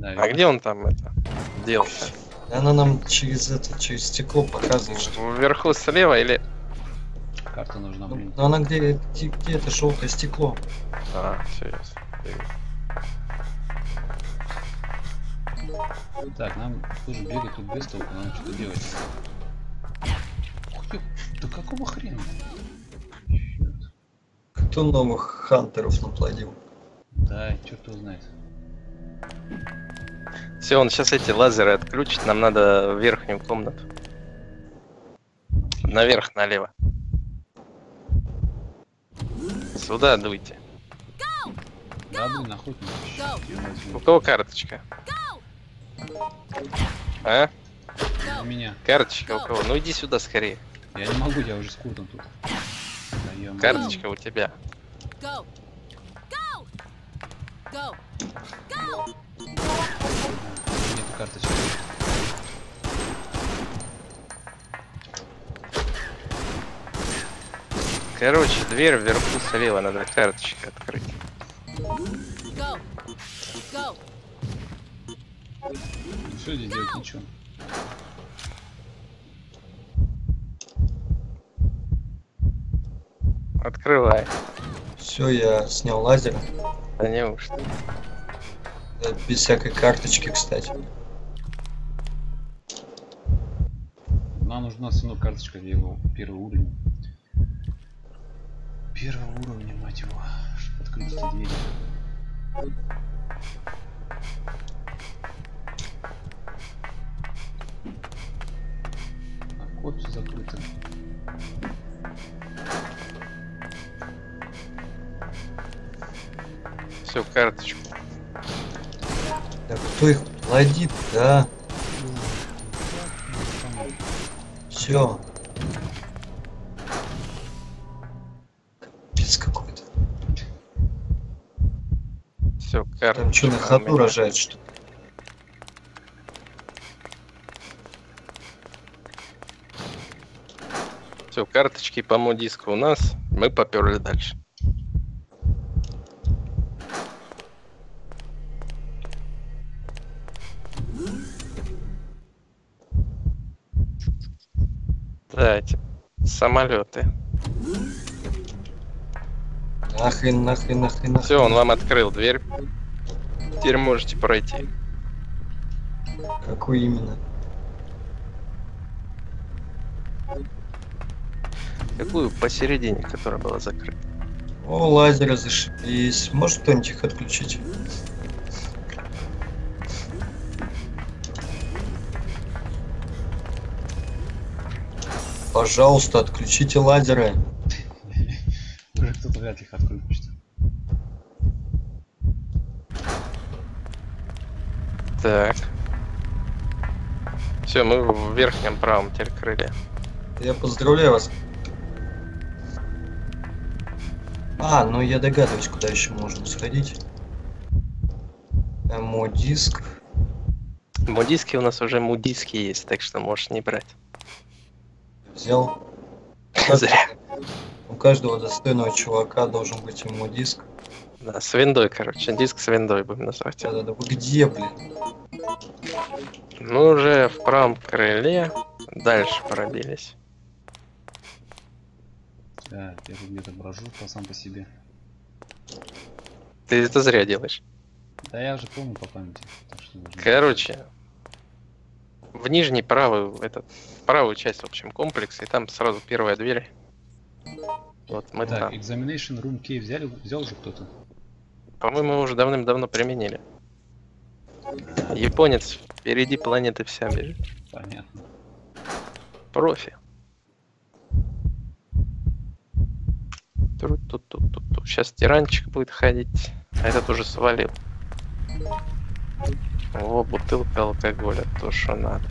А где он там это делал-то? Она нам через это, через стекло показывает, что... Вверху слева или... Карта нужна, Ну, блин. Но она где, где, где это желтое стекло? А, все ясно. Так, нам тоже бегать тут без толку, надо что-то делать. Да какого хрена? Чёрт. Кто новых хантеров наплодил? Да, черт его знает. Все, он сейчас эти лазеры отключит, нам надо в верхнюю комнату. Наверх, налево. Сюда дуйте. Да, блин, охотник. Go. У кого карточка? А? У меня. Карточка у кого? Ну иди сюда скорее. Я не могу, я уже с куртом тут. Да. Карточка у тебя. Go. Go. Go. Go. Нету карточки. Короче, дверь вверху слева, надо карточкой открыть. Go. Go. Что здесь делать? Ничего. Открывай. Все, я снял лазер. Да неужто? Э, Без всякой карточки, кстати. Нам нужна равно карточка его первого уровня. Первого уровня, мать его. Чтобы открыть эти двери. А код все закрыто. Все, карточку. Да кто их плодит, да? Все. Пиздец какой-то. Все, карточка. Там что, на ходу рожает, что ли? Все, карточки по модиску у нас. Мы поперли дальше. Самолеты. Нахрен, нахрен, нахрен, нахрен. Все, он вам открыл дверь. Теперь можете пройти. Какой именно? Какую посередине, которая была закрыта. О, лазеры зашибись. Может кто-нибудь их отключить? Пожалуйста, отключите лазеры. Уже кто-то вряд ли их отключит. Так. Все, мы в верхнем правом теперь крыле. Я поздравляю вас. А, ну я догадываюсь, куда еще можно сходить. Эмо-диск. Мудиски у нас уже мудиски есть, так что можешь не брать. Взял. *laughs* Зря. У каждого достойного чувака должен быть эмо-диск. Да, с виндой, короче. Диск с виндой будем называть. Да-да-да, вы где, блин? Ну, уже в правом крыле. Дальше пробились. Да, я тут где-то брожу по сам по себе. Ты это зря делаешь. Да я уже помню по памяти. так что нужно- Короче, в нижний правый, этот, правую часть, в общем, комплекса, и там сразу первая дверь. Вот мы Так, там. examination room key взяли, взял уже кто-то? По-моему, уже давным-давно применили. Японец впереди планеты вся бежит. Понятно. Профи. Тут-тут-тут-тут. Сейчас тиранчик будет ходить. А этот уже свалил. О, бутылка алкоголя, то, что надо.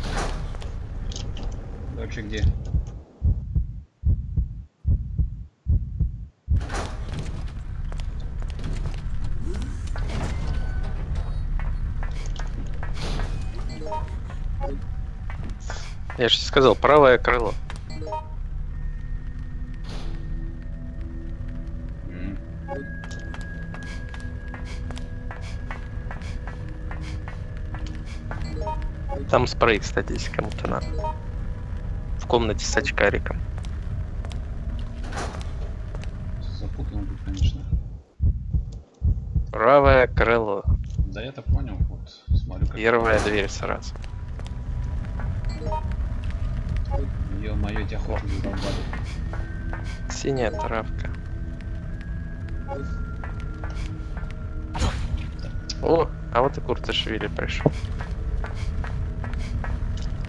Вообще где? Я же сказал, правое крыло. Там спрей, кстати, если кому-то надо. В комнате с очкариком. Запутано будет, конечно. Правое крыло. Да я так понял, вот смотрю как... Первая дверь сразу. Ё-моё, тебя зарубали. Синяя травка. О, а вот и Курташвили пришел.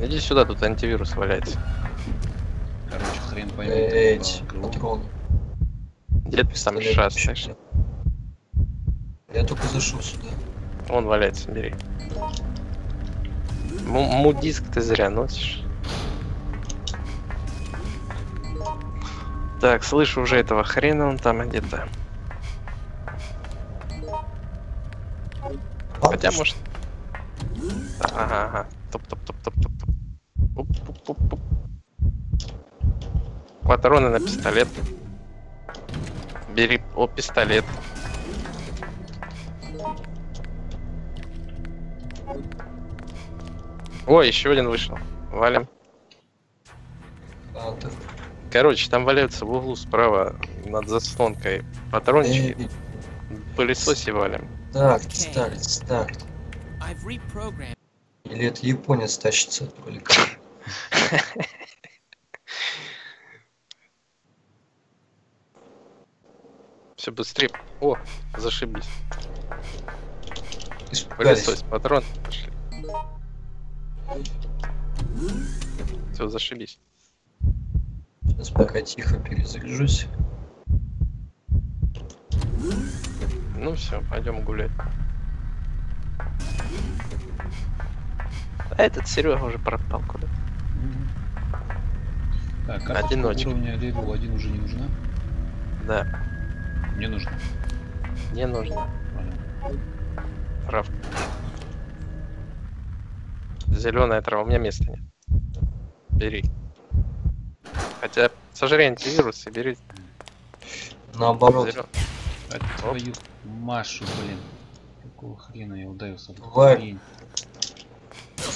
Иди сюда, тут антивирус валяется. Короче, хрен пойми. Где ты Пистолет шастаешь? Я только зашел сюда. Он валяется, бери. Му- Мудиск ты зря носишь. Так, слышу уже этого хрена, он там где-то. Хотя, может... Ага, ага. Топ-топ-топ-топ-топ-топ. Патроны на пистолет. Бери, о, пистолет. О, еще один вышел. Валим. Так, Короче, там валяются в углу справа над заслонкой патрончики. эй, Пылесосе валим. Так, старт, старт. I've reprogrammed. Или это японец тащится только. Все быстрее. О, зашибись. Пылесос, патрон. Пошли. Все, зашибись. Сейчас пока тихо перезаряжусь. Ну все, пойдем гулять. А этот Серега уже пропал куда Мгм. Так, карточка Одиночка. уровня level 1 уже не нужна? Да, Мне нужно. не нужно. Понял. Прав. Зеленая трава, у меня места нет. Бери. Хотя сожри антивирус и бери Наоборот. зелё- А твою Машу, блин. Какого хрена я ударился? Тварь.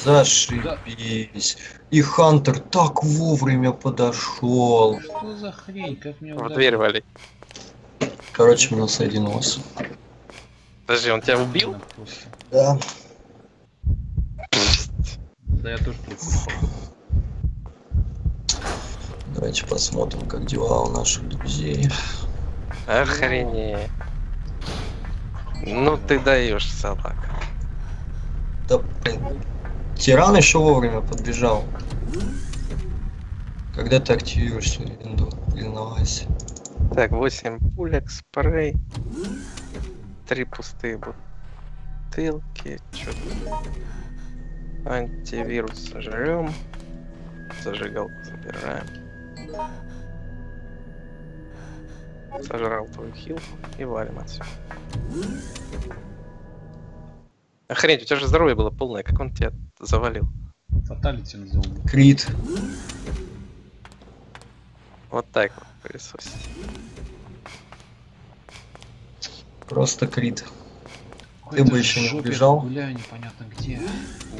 Зашибись. И Хантер так вовремя подошел. Что за хрень? Как мне в ударить? дверь вали. Короче, минус один у вас. Подожди, он тебя убил? Да. Да я тоже прикольно. Давайте посмотрим, как дела у наших друзей. Охренеть. Ну ты даешь, салак. Да, блин. Тиран еще вовремя подбежал. Когда ты активируешь свою винду, признавайся. Так, 8 пулек, спрей. Три пустые бутылки. Чё Антивирус сожрем. Зажигалку забираем. Сожрал твою хилку и валим отсюда. Охренеть, у тебя же здоровье было полное, как он тебя завалил. Фаталити назову. Крит. Вот так вот пылесосить. Просто крит. Какой-то бы еще не убежал? Гуляю непонятно где.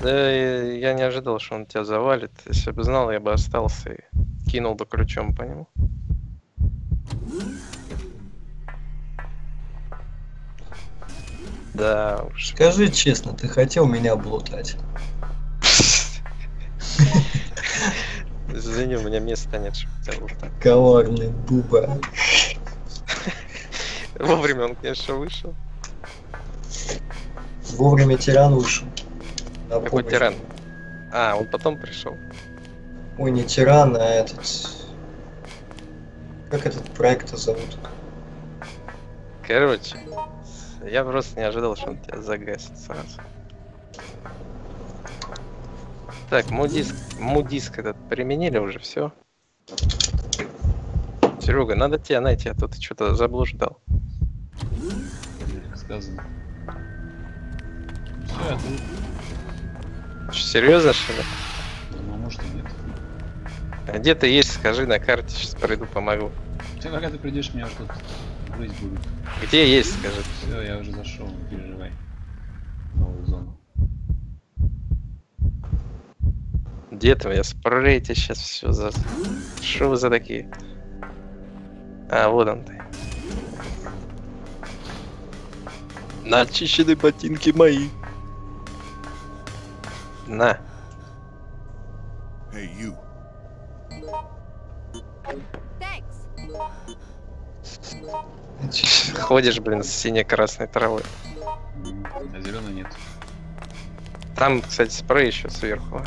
Да я не ожидал, что он тебя завалит. Если бы знал, я бы остался и кинул бы ключом по нему. Да уж. Скажи честно, ты хотел меня облутать? Извини, у меня места нет, лутать. Коварный буба. Вовремя он, конечно, вышел. Вовремя тиран вышел. На Какой помощь. тиран? А, он потом пришел. Ой, не тиран, а этот... Как этот проект зовут? Короче, я просто не ожидал, что он тебя загасит сразу. Так, мудиск, мудиск этот применили уже, все. Серега, надо тебя найти, а то ты что-то заблуждал. Сказано. Все, а ты... Серьезно, что ли? Ну, а может и нет. А Где ты есть, скажи на карте, сейчас приду, помогу. Все, когда ты придешь, меня тут грызть будут. Где есть, скажи. Все, я уже зашел, не переживай. Новую зону. Где там? Я спрейте сейчас все за... Что вы за такие? А, вот он ты. Начищены ботинки мои. На. Hey, you. Thanks. Ходишь, блин, с сине-красной травой. А зеленый нет. Там, кстати, спрей еще сверху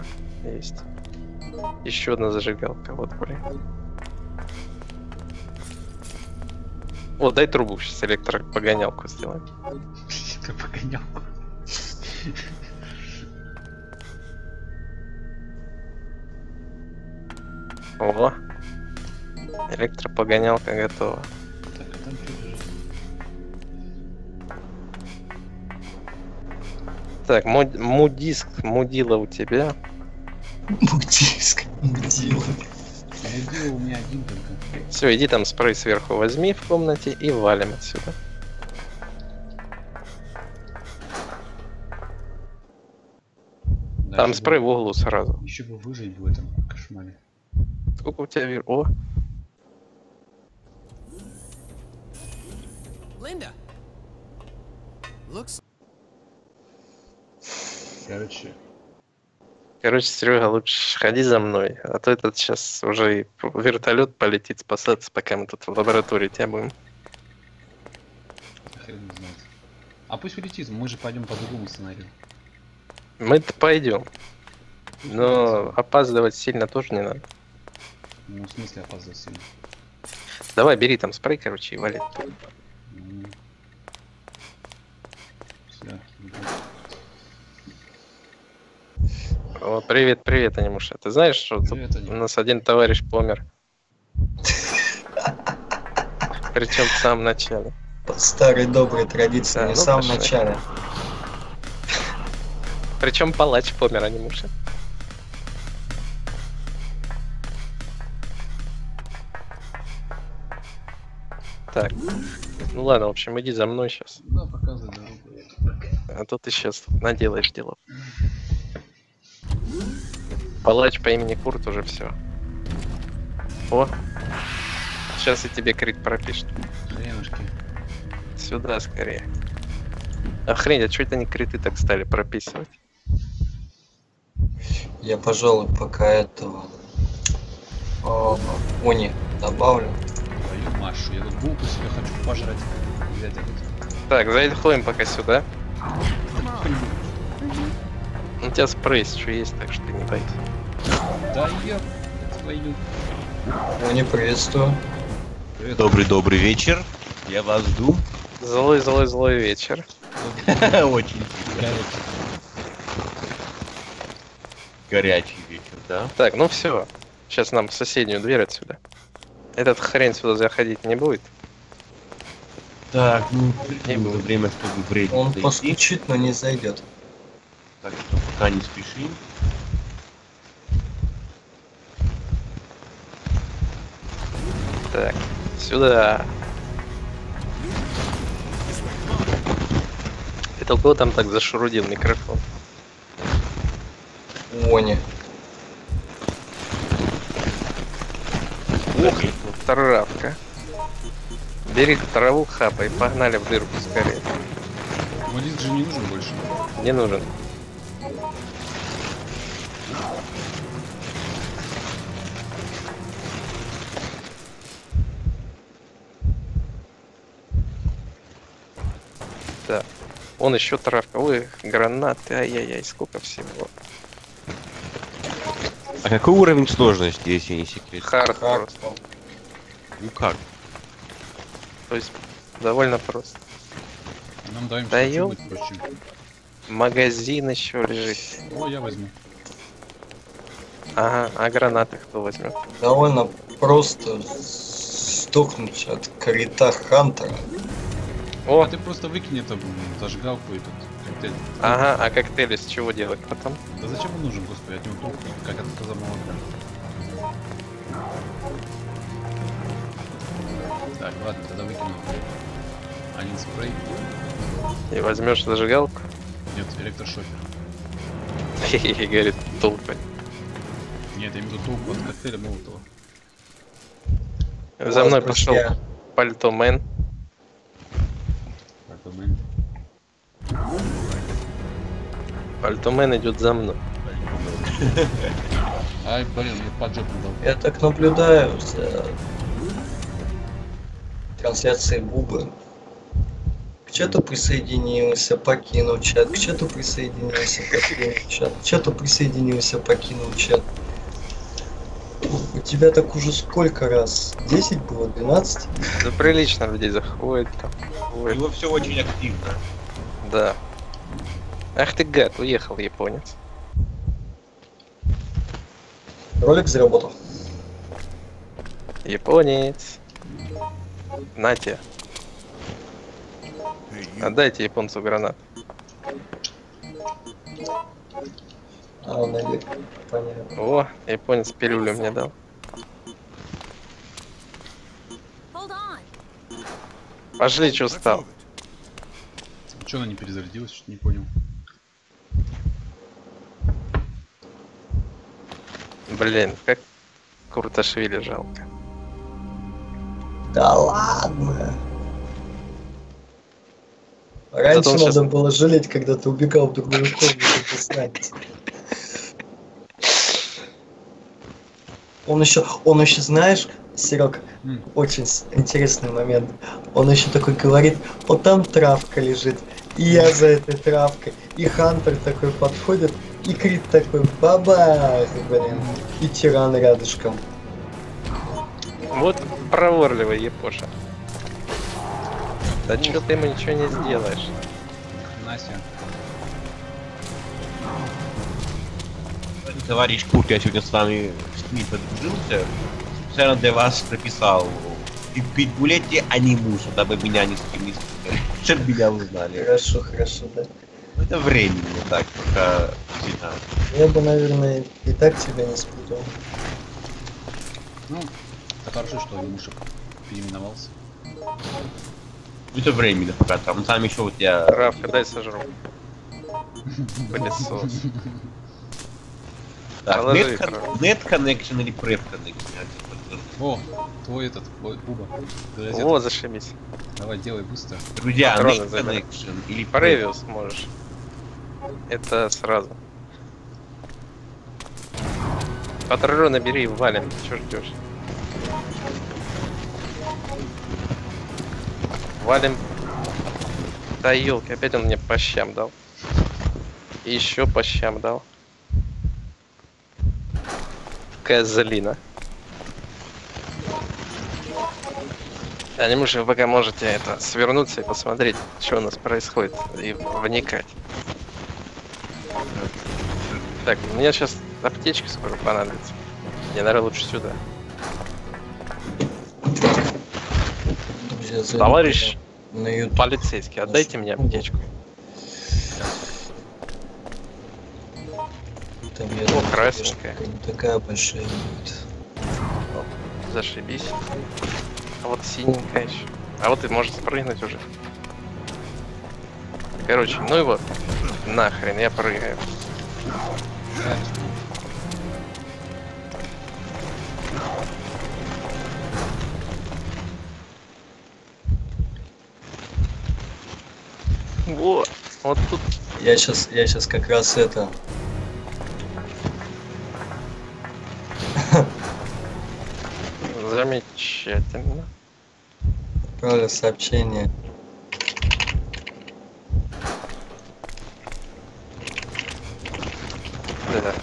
есть. Еще одна зажигалка, вот, блин. О, дай трубу, сейчас электропогонялку сделаем. Ты. О, электропогонялка готова. Так, а там? Так, муд- мудиск, мудила у тебя. Мудиск. Мудила. Мудила у меня один только. Все, иди там спрей сверху возьми в комнате и валим отсюда. Да, Там спрей бы- в углу сразу. Еще бы выжить в этом кошмаре. Сколько у тебя вир? О, Linda. Looks Короче, короче, Серега, лучше ходи за мной, а то этот сейчас уже и вертолет полетит спасаться, пока мы тут в лаборатории тебя будем. А пусть улетит, мы же пойдем по другому сценарию. Мы-то пойдем, но опаздывать сильно тоже не надо. Ну, в смысле опаздывать сильно. Давай, бери там спрей, короче, и вали. Все. О, привет, привет, Анимуша. Ты знаешь, что тут Привет, у нас один товарищ помер? *laughs* Причем в самом начале. По старой доброй традиции, Да, не в ну, самом пошли. начале. Причем палач помер, Анимуша. Так. Ну ладно, в общем, иди за мной сейчас. Да, показывай дорогу. А то ты сейчас наделаешь дело. Палач по имени Курт уже все. О! Сейчас и тебе крит пропишет. Хренушки. Сюда скорее. Охренеть, а что это они криты так стали прописывать? Я, пожалуй, пока этого... О, Они добавлю. Твою Машу, я тут булку себе хочу пожрать. Так, заходим пока сюда. У тебя спрей что есть, так что не бойся. Да ёп, твою. Они приветствую. Привет. Добрый добрый вечер. Я вас жду. Злой, злой, злой вечер. *laughs* Очень Горячий. горячий вечер, да? Так, ну все. Сейчас нам в соседнюю дверь отсюда. Этот хрень сюда заходить не будет. Так, ну, Не было время, чтобы в рейд Он постучит, но не зайдет. так что пока не спешим. Так, сюда. Это у кого там так зашурудил микрофон? Они. Ух, травка. Бери траву, хапай, погнали в дырку скорее. Валит же не нужен больше. Не нужен. Он еще травка. Ой, гранаты. Ай-яй-яй, сколько всего. А какой уровень сложности, если не секрет? Хард просто. Ну как? То есть довольно просто. Нам даем Да что ёп. быть проще. Магазин еще лежит. О, я возьму. Ага, а гранаты кто возьмет? Довольно просто сдохнуть от крита Хантера. О, А ты просто выкинь это м, зажигалку и тут коктейль. ага, а коктейль из чего делать потом? Да зачем он нужен, господи, от него толку, как от коза молока. Так, ладно, тогда выкину. Один спрей. И возьмешь зажигалку? Нет, электрошокер. *laughs* И говорит, толпы. Нет, я имею в виду толку от коктейля молотого. За мной пошел пальто мэн. Пальто мэн идет за мной. *laughs* Ай, блин, мне поджог не дал. Я так наблюдаю за трансляцией Бубы. Кто-то присоединился, покинул чат. Кто-то присоединился, покинул чат. Кто-то присоединился, покинул чат. У тебя так уже сколько раз? 10 было? 12? Да прилично людей заходит там. Ходит. Его все очень активно. Да. Ах ты гад, уехал японец. Ролик заработал. Японец. Нате, отдайте японцу гранат. А, он. Понятно. О, японец пилюлю мне дал. Пошли, что стал. Че она не перезарядилась, что не понял. Блин, как Курташвили жалко. Да ладно. Раньше он надо было жалеть, когда ты убегал в другую комнату посрать. Он еще, он еще, знаешь, Серег, очень с- интересный момент. Он еще такой говорит, вот там травка лежит, и я за этой травкой. И Хантер такой подходит, и Крит такой, бабах, блин. И тиран рядышком. Вот проворливый Япоша. Да что ты ему ничего не сделаешь? Настя. Товарищ Курт, я сегодня с вами в СМИ подружился. Специально для вас написал «И Питбулете анимушу, дабы меня ни с кем не спутали. Чтобы меня узнали. Хорошо, хорошо, да. Это временно так, пока. Я бы, наверное, и так тебя не спутал. Ну, это хорошо, что Мушек переименовался. Это временно пока там. Там еще вот я... Рафка, дай сожру. Пылесос. Так, экран. net connection или prep connection. О, твой этот, твой Буба. Газета. О, зашибись. Давай, делай быстро. Друзья, connection или ревью сможешь. Это сразу. Патроны бери и валим. Чё ждешь? Валим. Да елки, опять он мне по щам дал. И еще по щам дал. Козлина. А не можешь, вы пока можете это свернуться и посмотреть, что у нас происходит, и вникать. Так, мне сейчас аптечка скоро понадобится. Мне, наверное, лучше сюда. Зайду Товарищ на YouTube. полицейский, отдайте мне аптечку. Там я О, красненькая. такая большая будет. Зашибись. А вот синенькая еще. А вот и может спрыгнуть уже. Короче, ну его нахрен, я прыгаю. Вот, вот тут Я сейчас, я сейчас как раз это... Отправлю сообщение. Да.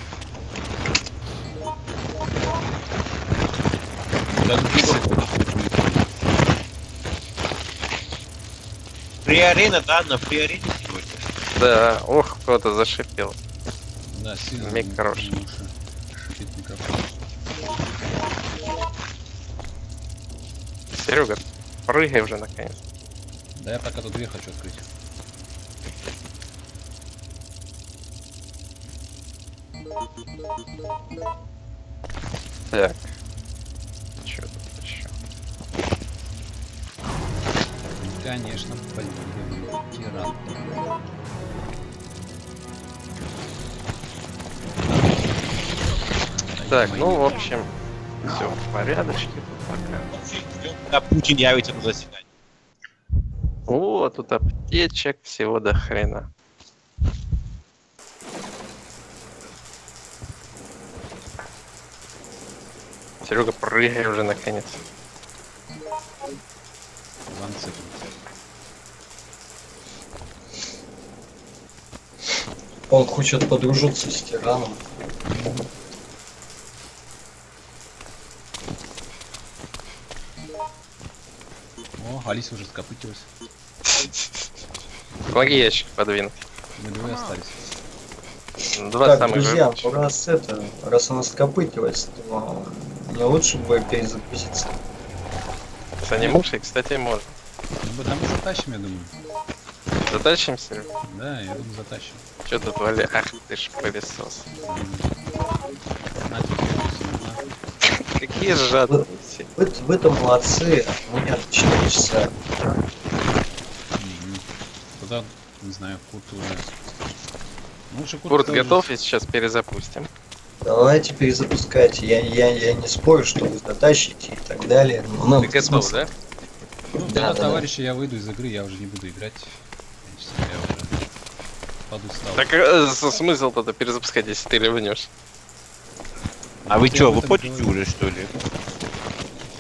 Фри-арена, да, на фри-арене сегодня. Да, ох, кто-то зашипел. Да, сильно. Миг хороший. уши. Шипит микрофон. Серега, прыгай уже наконец. Да я пока тут дверь хочу открыть. Так. Чё тут еще? Конечно, поднимем тиран. Так, ну, в общем, все в порядочке когда Путин явится на заседание. О, тут аптечек всего до хрена. Серега, прыгай уже наконец. One second. Он хочет подружиться с тираном. Алиса уже скопытилась. *laughs* Помоги ящик подвинуть. Мы двое остались. Два так, самых друзья, ну раз это, раз она скопытилась, то мне лучше бы перезагрузиться. С анимушей, кстати, можно. Ну, потому что затащим, я думаю. Затащим, Серега? Да, я думаю, затащим. Что тут, Валя? Ах ты ж пылесос. Какие жадные все. Вы, вы-то молодцы, а у меня 4 часа. Куда, не знаю, Курт уже. Ну, лучше Курт Курт тоже- готов, и сейчас перезапустим. Давайте перезапускайте. Я, я, я не спорю, что вы затащите и так далее. Но нам Ты готов, да? Ну, Да, да, да. товарищи, я выйду из игры, я уже не буду играть. Я уже подустал. Так э, смысл тогда перезапускать, если ты ливнешь? А вы чё, выходите говорю. уже, что ли?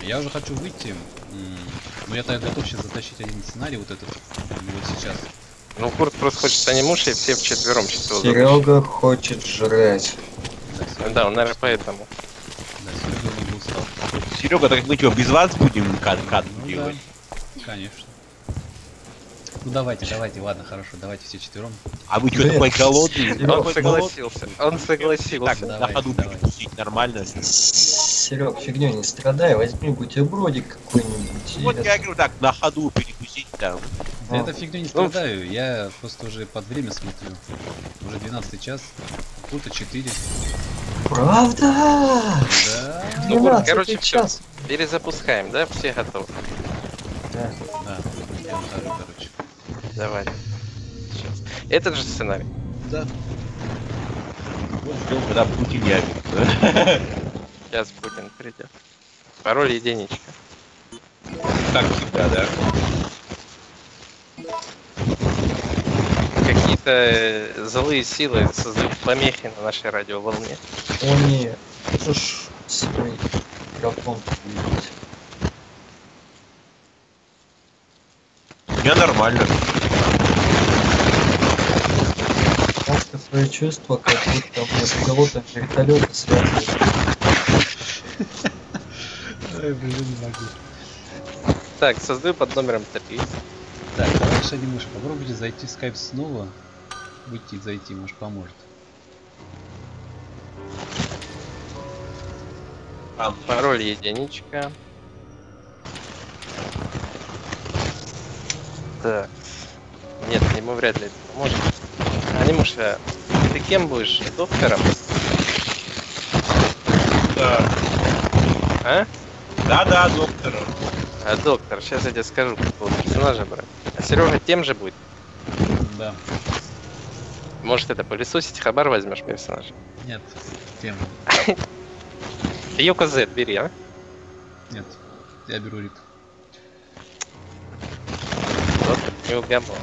Я уже хочу выйти. Но я тогда готов сейчас затащить один сценарий, вот этот. Вот сейчас. Ну, Курт просто хочет с анимушей, все вчетвером сейчас его Серега хочет жрать. Да, он, наверное, поэтому. да, Серега. Серега, так мы что, без вас будем кат, кат Ну делать? да, конечно. Ну давайте, давайте, ладно, хорошо, давайте все четвером. А вы что, Блин. такой голодный? *laughs* Он согласился. Он согласился. Так, Давайте, на ходу перекусить нормально. Серег, фигню не страдай, возьми бутербродик какой-нибудь. Вот я это- говорю так, на ходу перекусить там. Да А. это фигня не страдаю, я просто уже под время смотрю. Уже 12 час, тут 4. Правда? Да, Ну, 12 короче, час. Перезапускаем, да? Все готовы. Да. да, короче. Давай. Сейчас. Этот же сценарий. Вот ждем, когда Путин явится. *laughs* Сейчас Путин придет. Пароль единичка. Как всегда, да? Какие-то э, злые силы создают помехи на нашей радиоволне. О нет, можешь свой микрофон подвинуть? У меня нормально. Свои чувства, как будто мы с пилотом вертолета связаны. Ой, блин, не могу. Так, создаю под номером 3. Так, товарищ Анимыш, попробуйте зайти в скайп снова. Выйти зайти, может поможет. Там, Пароль единичка. Так. Нет, ему вряд ли это поможет. А не можешь, а ты кем будешь? Доктором? да. А? Да-да, доктор. А доктор, сейчас я тебе скажу, какого персонажа брать. А Серега тем же будет? Да. Может это пылесосить, хабар возьмешь персонажа. Нет. Тем. Йоко Z бери, а? Нет. Я беру Рит. Вот неугомонно.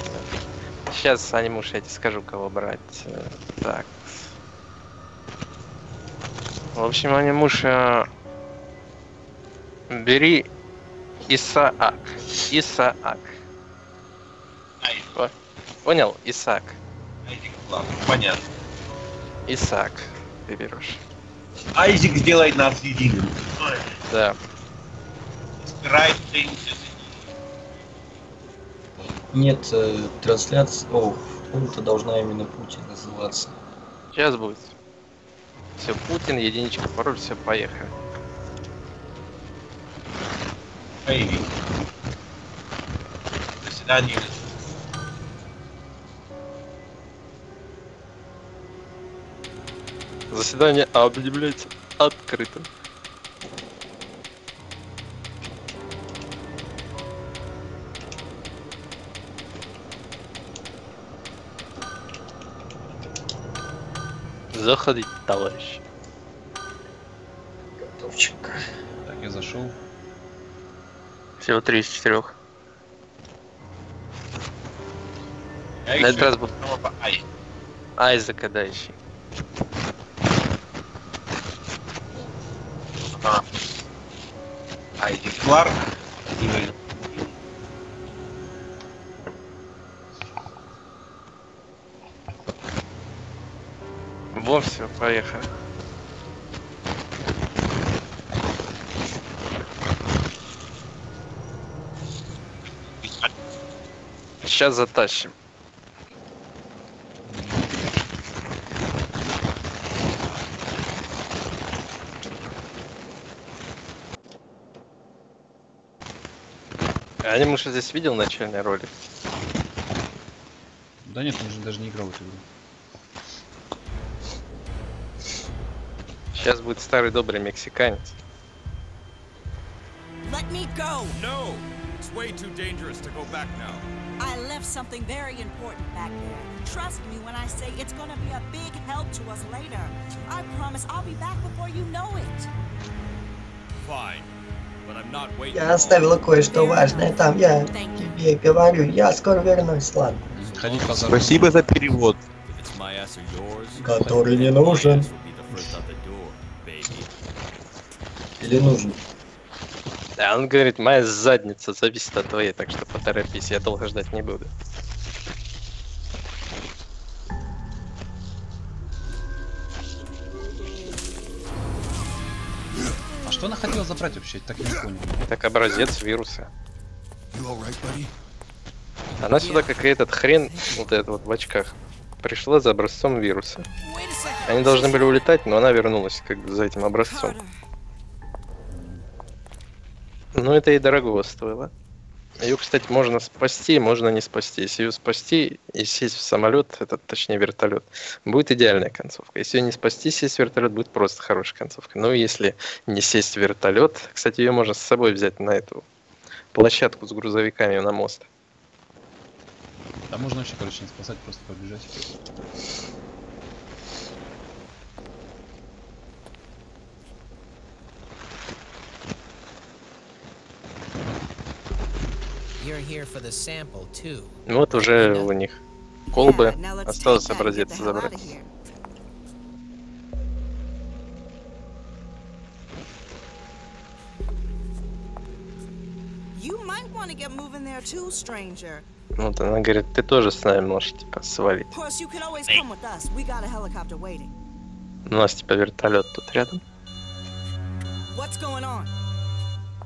Сейчас анимуш я тебе скажу, кого брать. Э, Так. В общем, анимуша... Бери Исаак. Исаак. По- Понял? Исаак. Ладно, понятно. Исаак ты берешь. Айзек сделает нас единым. Да. Принцессы. Нет, э, трансляция... О, пункта должна именно Путин называться. Сейчас будет. Все, Путин, единичка, пароль, все, поехали. Боевик. До свидания. Заседание объявляется открытым. Заходите, товарищ. Готовчик. Так, я зашел. Всего три из четырех. Я На этот раз. Айзека, да, ищи. Ага. Айзек Кларк. Вы. Во, все, поехали. Сейчас затащим. Анимуша здесь видел начальный ролик? Да нет, он же даже не играл в эту игру. Сейчас будет старый добрый мексиканец. Let me go. No! It's way too dangerous to go back now. I left something very important back there. Trust me when I say it's gonna be a big help to us later. I promise I'll be back before you know it. Fine. But I'm not waiting. Я оставила кое-что важное там, я тебе говорю, я скоро вернусь, ладно. Спасибо за перевод. Который не нужен. Или нужен? Да, он говорит, моя задница зависит от твоей, так что поторопись, я долго ждать не буду. А что она хотела забрать вообще? Так и не понял. Так образец вируса. Она сюда, как и этот хрен, вот этот вот в очках, пришла за образцом вируса. Они должны были улетать, но она вернулась как бы за этим образцом. Ну, это и дорого стоило. Ее, кстати, можно спасти, можно не спасти. Если ее спасти и сесть в самолет, это точнее вертолет, будет идеальная концовка. Если ее не спасти, сесть в вертолет будет просто хорошая концовка. Ну, если не сесть в вертолет, кстати, ее можно с собой взять на эту площадку с грузовиками на мост. Там можно вообще, короче, не спасать, просто побежать. You're here for the sample, too. Ну, Вот уже у них колбы. Yeah, now let's Осталось образец забрать. outta here. You might want to get moving there too, stranger. Вот она говорит, ты тоже с нами можешь типа свалить. У нас типа вертолет тут рядом.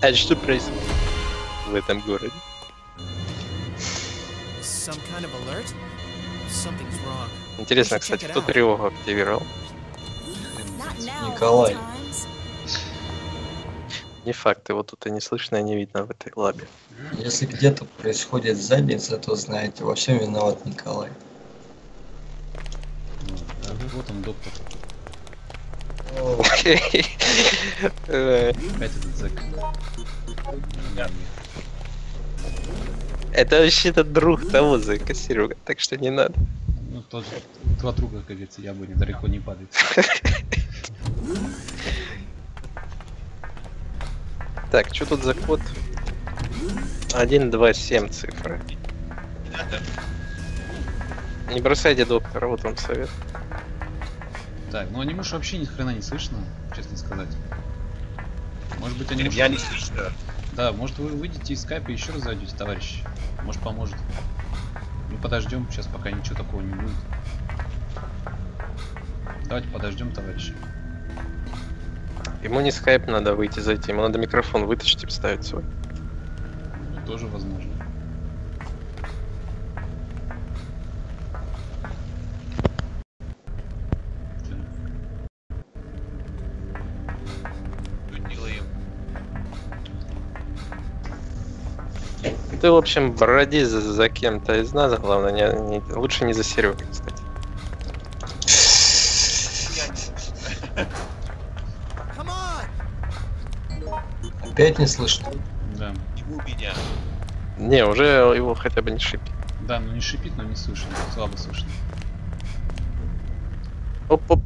А что происходит в этом городе? Интересно, кстати, it кто тревогу активировал? Николай. Не факт, его тут и не слышно, и не видно в этой лабе. Если где-то происходит задница, то знаете, во всем виноват Николай. Вот, а вот он, доктор. Окей. Опять этот зэк. Это вообще-то друг того зэка, Серега, так что не надо. Ну, тот же, два друга, как говорится, яблони далеко не падает. *laughs* Так, что тут за код? 1, 2, 7 цифры. Не бросайте доктора, вот вам совет. Так, ну анимуш вообще ни хрена не слышно, честно сказать. Может быть анимуш... Я не слышу. Да, может вы выйдете из скайпа и еще раз зайдете, товарищ. Может поможет. Мы подождем, сейчас пока ничего такого не будет. Давайте подождем, товарищи. Ему не скайп надо выйти, зайти, ему надо микрофон вытащить и вставить свой. Ну, тоже возможно. Ты, в общем, броди за, за кем-то из нас, главное, не, не- лучше не за Серегой, кстати. Опять не слышно. Да. Не у меня. Не, уже его хотя бы не шипит. Да, ну не шипит, но не слышно. Слабо слышно. Оп-оп.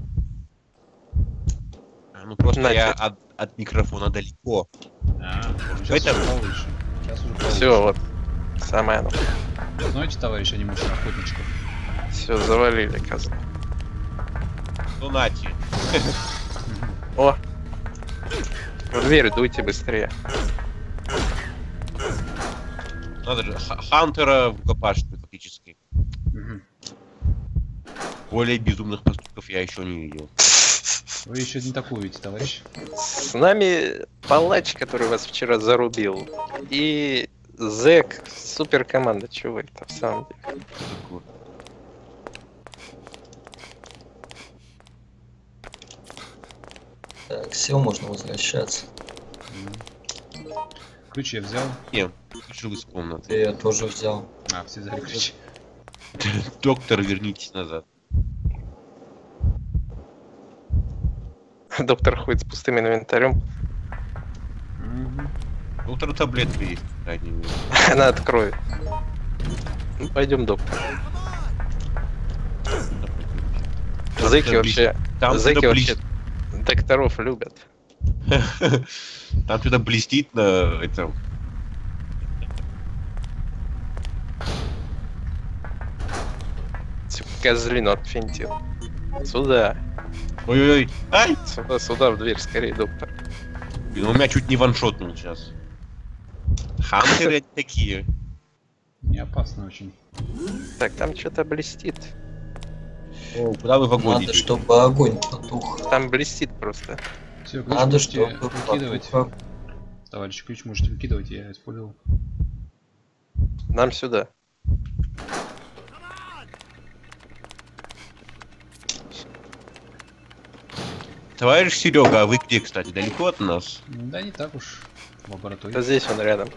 А, Ну просто Надя. я от, от микрофона далеко. А, Поэтому- уже Все, вот. Самое оно. Знаете, товарищ анимуш охотничков? Все, завалили козла. Ну нати. О! В дверь дуйте быстрее. Надо же, ха- Хантера в рукопашную фактически. Более безумных поступков я еще не видел. Вы еще не такую видите, товарищ. С нами палач, который вас вчера зарубил. И Зэк, супер команда, чего это в самом деле? Так, все, можно возвращаться. Мгм. Ключи я взял. Не, вышел из комнаты. Я тоже взял. А, все взяли ключи. *laughs* Доктор, вернитесь назад. Доктор ходит с пустым инвентарем. Доктор таблетка есть. *laughs* Она откроет. Ну, пойдем, доктор. Зэки вообще, Там зэки вообще докторов любят. *laughs* Там что-то блестит на этом. Типа Козлину отфинтил. Сюда. Ой-ой-ой. Ай! Сюда, сюда, в дверь, скорее, доктор. Блин, он меня чуть не ваншотнул сейчас. Хантеры такие. Не опасно очень. Так, там что-то блестит. О, куда вы в огонь Надо, идете? чтобы огонь потух. Там блестит просто. Все, ключ Надо, можете чтобы выкидывать. потух. Товарищ, ключ можете выкидывать, я использовал. Нам сюда. Товарищ Серега, а вы где, кстати, далеко от нас? Да не так уж. В лаборатории. Да здесь он рядом.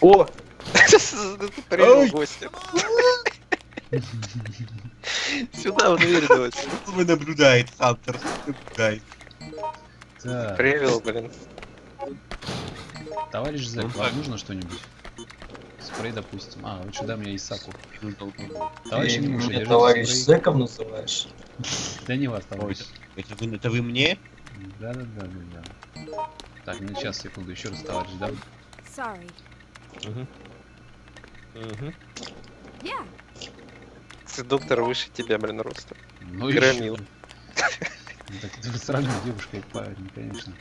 О! *laughs* *laughs* Сюда в дверь давайте. Вы наблюдает, Хантер, наблюдает. Привел, блин. товарищ Ну вам нужно что-нибудь? Спрей, допустим. А, лучше дай мне Исаку. Ну. Товарищ Анимуша, меня товарищ спрей. зэком называешь? Да не вас, товарищ. Это вы, это вы мне? Да, да, да, да, да. Так, ну сейчас, секунду, еще раз, товарищ, да? Sorry. Yeah. Ты доктор выше тебя, блин, ростом. Ну и Громила. Ну, так ты сравнил девушка и парень, конечно.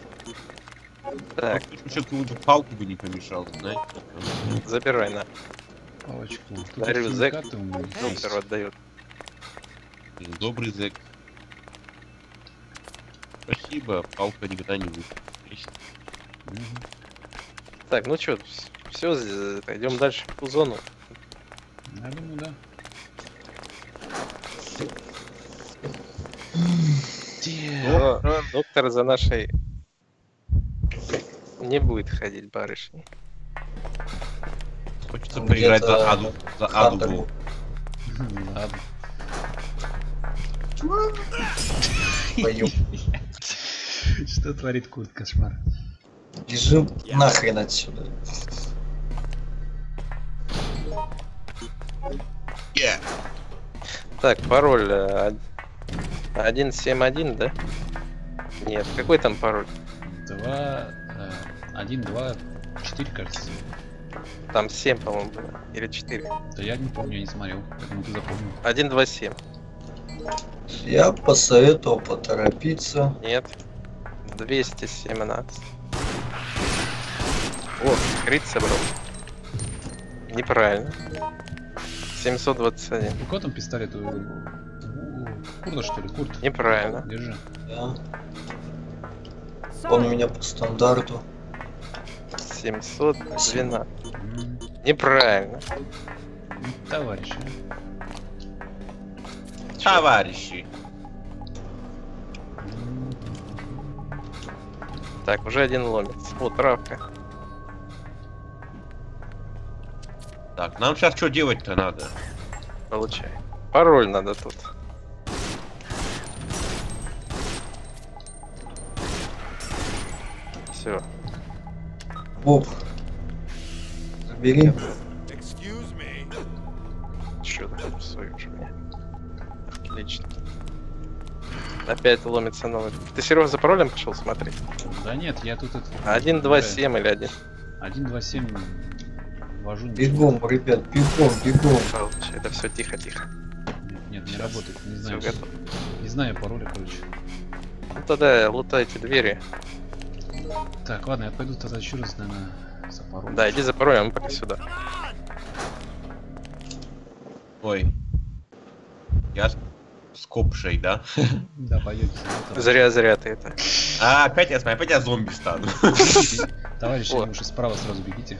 Так, Еще какую-то палку бы не помешал, знаете? забирай на. Палочку. Дарю, зэк. Доктору отдает. Добрый зэк. Спасибо, палка никогда не будет. Мгм. Так, ну что, все, идем дальше в ту зону. Я думаю, да. Доктор за нашей не будет ходить барышней. Хочется Там поиграть за Аду. За Аду. Пою. Что творит кот, кошмар? Бежим нахрен отсюда. Yeah. Так, пароль э, од- 171, да? Нет, какой там пароль? Два, э, один, два, четыре, кажется. Там 7, по-моему, было. Или 4. Да я не помню, я не смотрел, поэтому ты запомнил. 127. Я посоветовал поторопиться. Нет. 217. О, крит собрал. Неправильно. 721. У кого там пистолет? У, у- у Курда, что ли? Курт, Неправильно. держи. Да. Он у меня по стандарту. 712. М, Неправильно. Товарищ? Товарищи. М, Так, уже один ломится. Вот, травка. Так, нам сейчас что делать-то надо? Получай. Пароль надо тут. Все. Боб. Забери. Excuse me. Что ты там псуешь мне? Отлично. Опять ломится новый. Ты, Серега, за паролем пошел смотреть? Да нет, я тут это... 1, 2, 7 или 1? 1, 2, 7 ввожу. ничего. Бегом, ребят, бегом, бегом. Это все тихо-тихо. Нет, нет, не работает, не Все знаю. готово. Не знаю пароля, короче. Ну тогда лутайте двери. Так, ладно, я пойду тогда еще раз, наверное, за пароль. Да, иди за паролем, а мы пока сюда. Ой. Я с- скопшей, да? *laughs* Да, пойдете. Зря-зря ты это. А, опять я, смотри, опять я зомби стану. *laughs* Товарищи, лучше справа сразу бегите.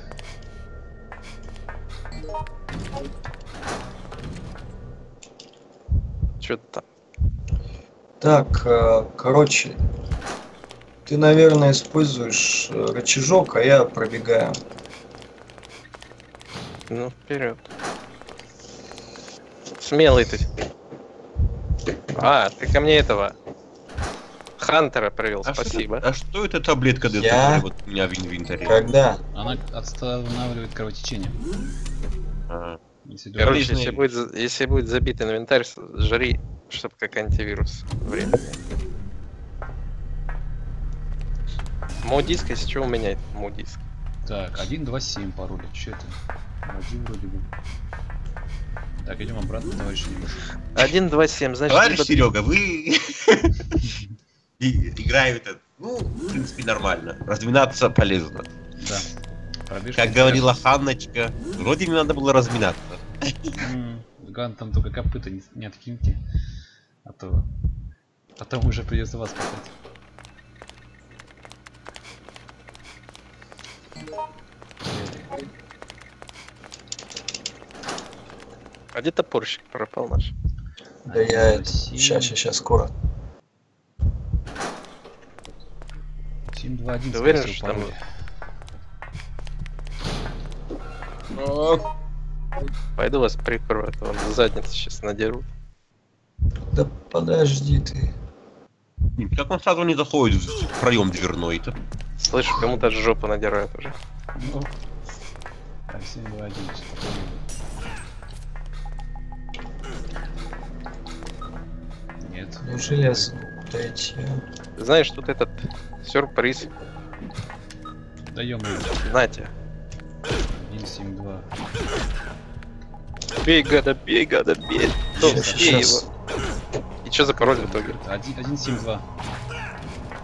Что ты там? Так, э, короче, ты, наверное, используешь э, рычажок, а я пробегаю. Ну, вперед. Смелый ты. А, ты ко мне этого. Хантера привел, А что спасибо. это- А что это таблетка ДТП Я? вот у меня в инвентаре? Когда? Она останавливает кровотечение. А, Если Короче, если будет, если будет забит инвентарь, жри, чтобы как антивирус время. Модиск, если что, у меня это модиск. Так, 1, 2, 7 пароля. Че это? Один вроде бы. Так, идем обратно, товарищи немножко. 1, 2, 7, значит, Товарищ либо- Серега, вы И- *laughs* играют это, ну, в принципе, нормально. Разминаться полезно. Да. Пробежка. Как говорила Ханночка, вроде не надо было разминаться. Ган там только копыта не, не откиньте. А то... Потом уже придется вас копать. А где топорщик пропал наш? Да я это... Сейчас, сейчас, сейчас, скоро. 7-2-1. Ты уверен, что там... А? Пойду вас прикрою, а вам задницу сейчас надеру. Да подожди ты. Как он сразу не заходит в проем дверной-то? Слышу, кому-то жопу надирают уже. Ну, 7-2-1. Ну, железо. Дайте. Знаешь, тут этот сюрприз. Даем его. Знаете. 172. Бей, гада, бей, гада, бей. Кто, сейчас, его. И что за пароль в итоге? 172.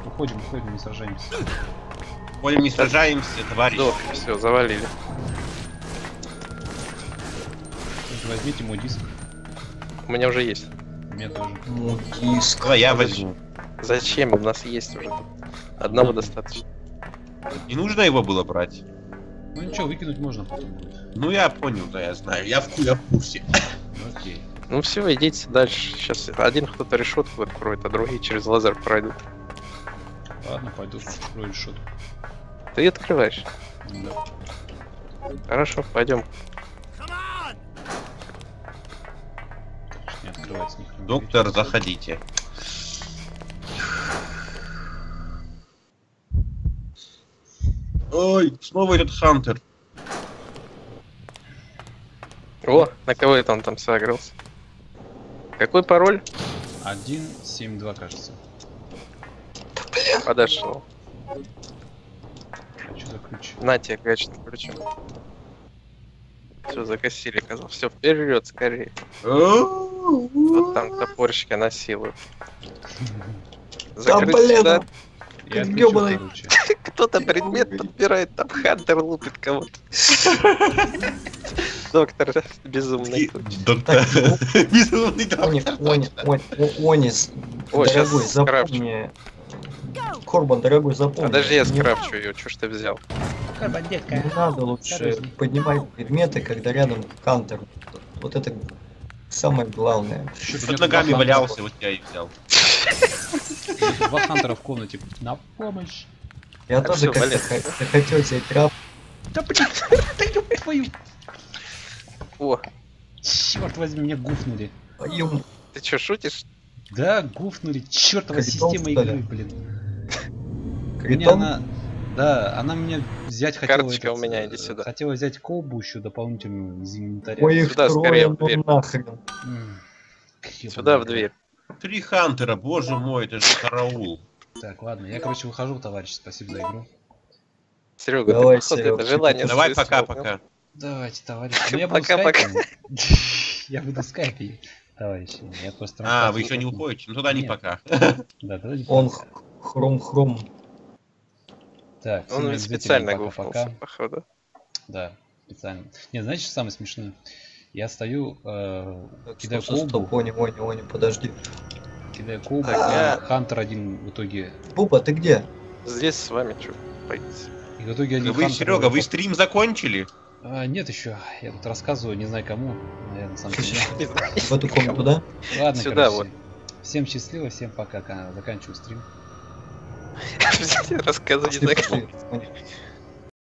Уходим, уходим, не сражаемся. Уходим, не сражаемся, товарищ. Док, все, завалили. Возьмите мой диск. У меня уже есть. Меня тоже. Ну, я возьму. Зачем? У нас есть уже. тут. Одного достаточно. Не нужно его было брать. Ну ничего, выкинуть можно потом будет. Ну я понял, да, я знаю. Я в, я в курсе. Ну, окей. Ну все, идите дальше. Сейчас один кто-то решетку откроет, а другие через лазер пройдут. Ладно, пойду открою решетку. Ты открываешь. Да. Хорошо, пойдем. Хрена. Доктор, заходите. Ой, снова этот Хантер. О, на кого это он там сагрился? Какой пароль? 172, кажется. Подошел. А что за ключ? На тебе гаечный ключом. Все, закосили, казал. Все, вперед, скорее. Вот там топорщика насилуют. Закрыть блин, сюда. Кто-то предмет подбирает, там Хантер лупит кого-то. Доктор безумный. Доктор. Безумный доктор. Онис, дорогой, запомни. Корбан, дорогой, запомни. Подожди, я скрафчу ее, что ж ты взял? Не надо лучше Осторожней. поднимать предметы, когда рядом кантер. Вот это самое главное. Ещё Под ногами валялся, вот я и взял. Два хантера в комнате. На помощь. Я тоже как-то валет. х- захотел тебе трап. Да блин, *laughs* да ёб твою. О, Черт возьми, меня гуфнули. Ты что, шутишь? Да, гуфнули. Чертова система игры, блин. Меня критон. она... Да, она мне взять хотела... Карточка у меня, иди э, сюда. Хотела взять колбу еще дополнительную из инвентаря. Ой, их Сюда, трое, скорее, в ну дверь. нахрен. Сюда в дверь. Три Хантера, боже мой, это же караул. Так, ладно, я, короче, выхожу, товарищ, спасибо за игру. Серега, Давай, ты походу Серёг, это желание Давай пока-пока. Давайте, товарищ. Ну, я буду Пока-пока. *laughs* Я буду скайпить, товарищи. Я просто... А, вы еще не уходите? Ну тогда не пока. Да, тогда не Он пока. хром-хром. Так, Он ведь специально гуфнулся, походу. Да, специально. Не, знаете, что самое смешное? Я стою, э, Так, кидаю стоп, стоп, колбу, стоп, Они, они, они, подожди. кидаю колбу, а я- Хантер один в итоге... Буба, ты где? Здесь с вами что, пойти? И в итоге один Вы, Хантер Серега, его вы стрим закончили? А, нет еще. Я тут рассказываю, не знаю кому. Наверное, сам себе. *laughs* В эту комнату, да? Ладно, Сюда короче. Всем счастливо, всем пока. Заканчиваю стрим. *laughs* Рассказывай, не. Они.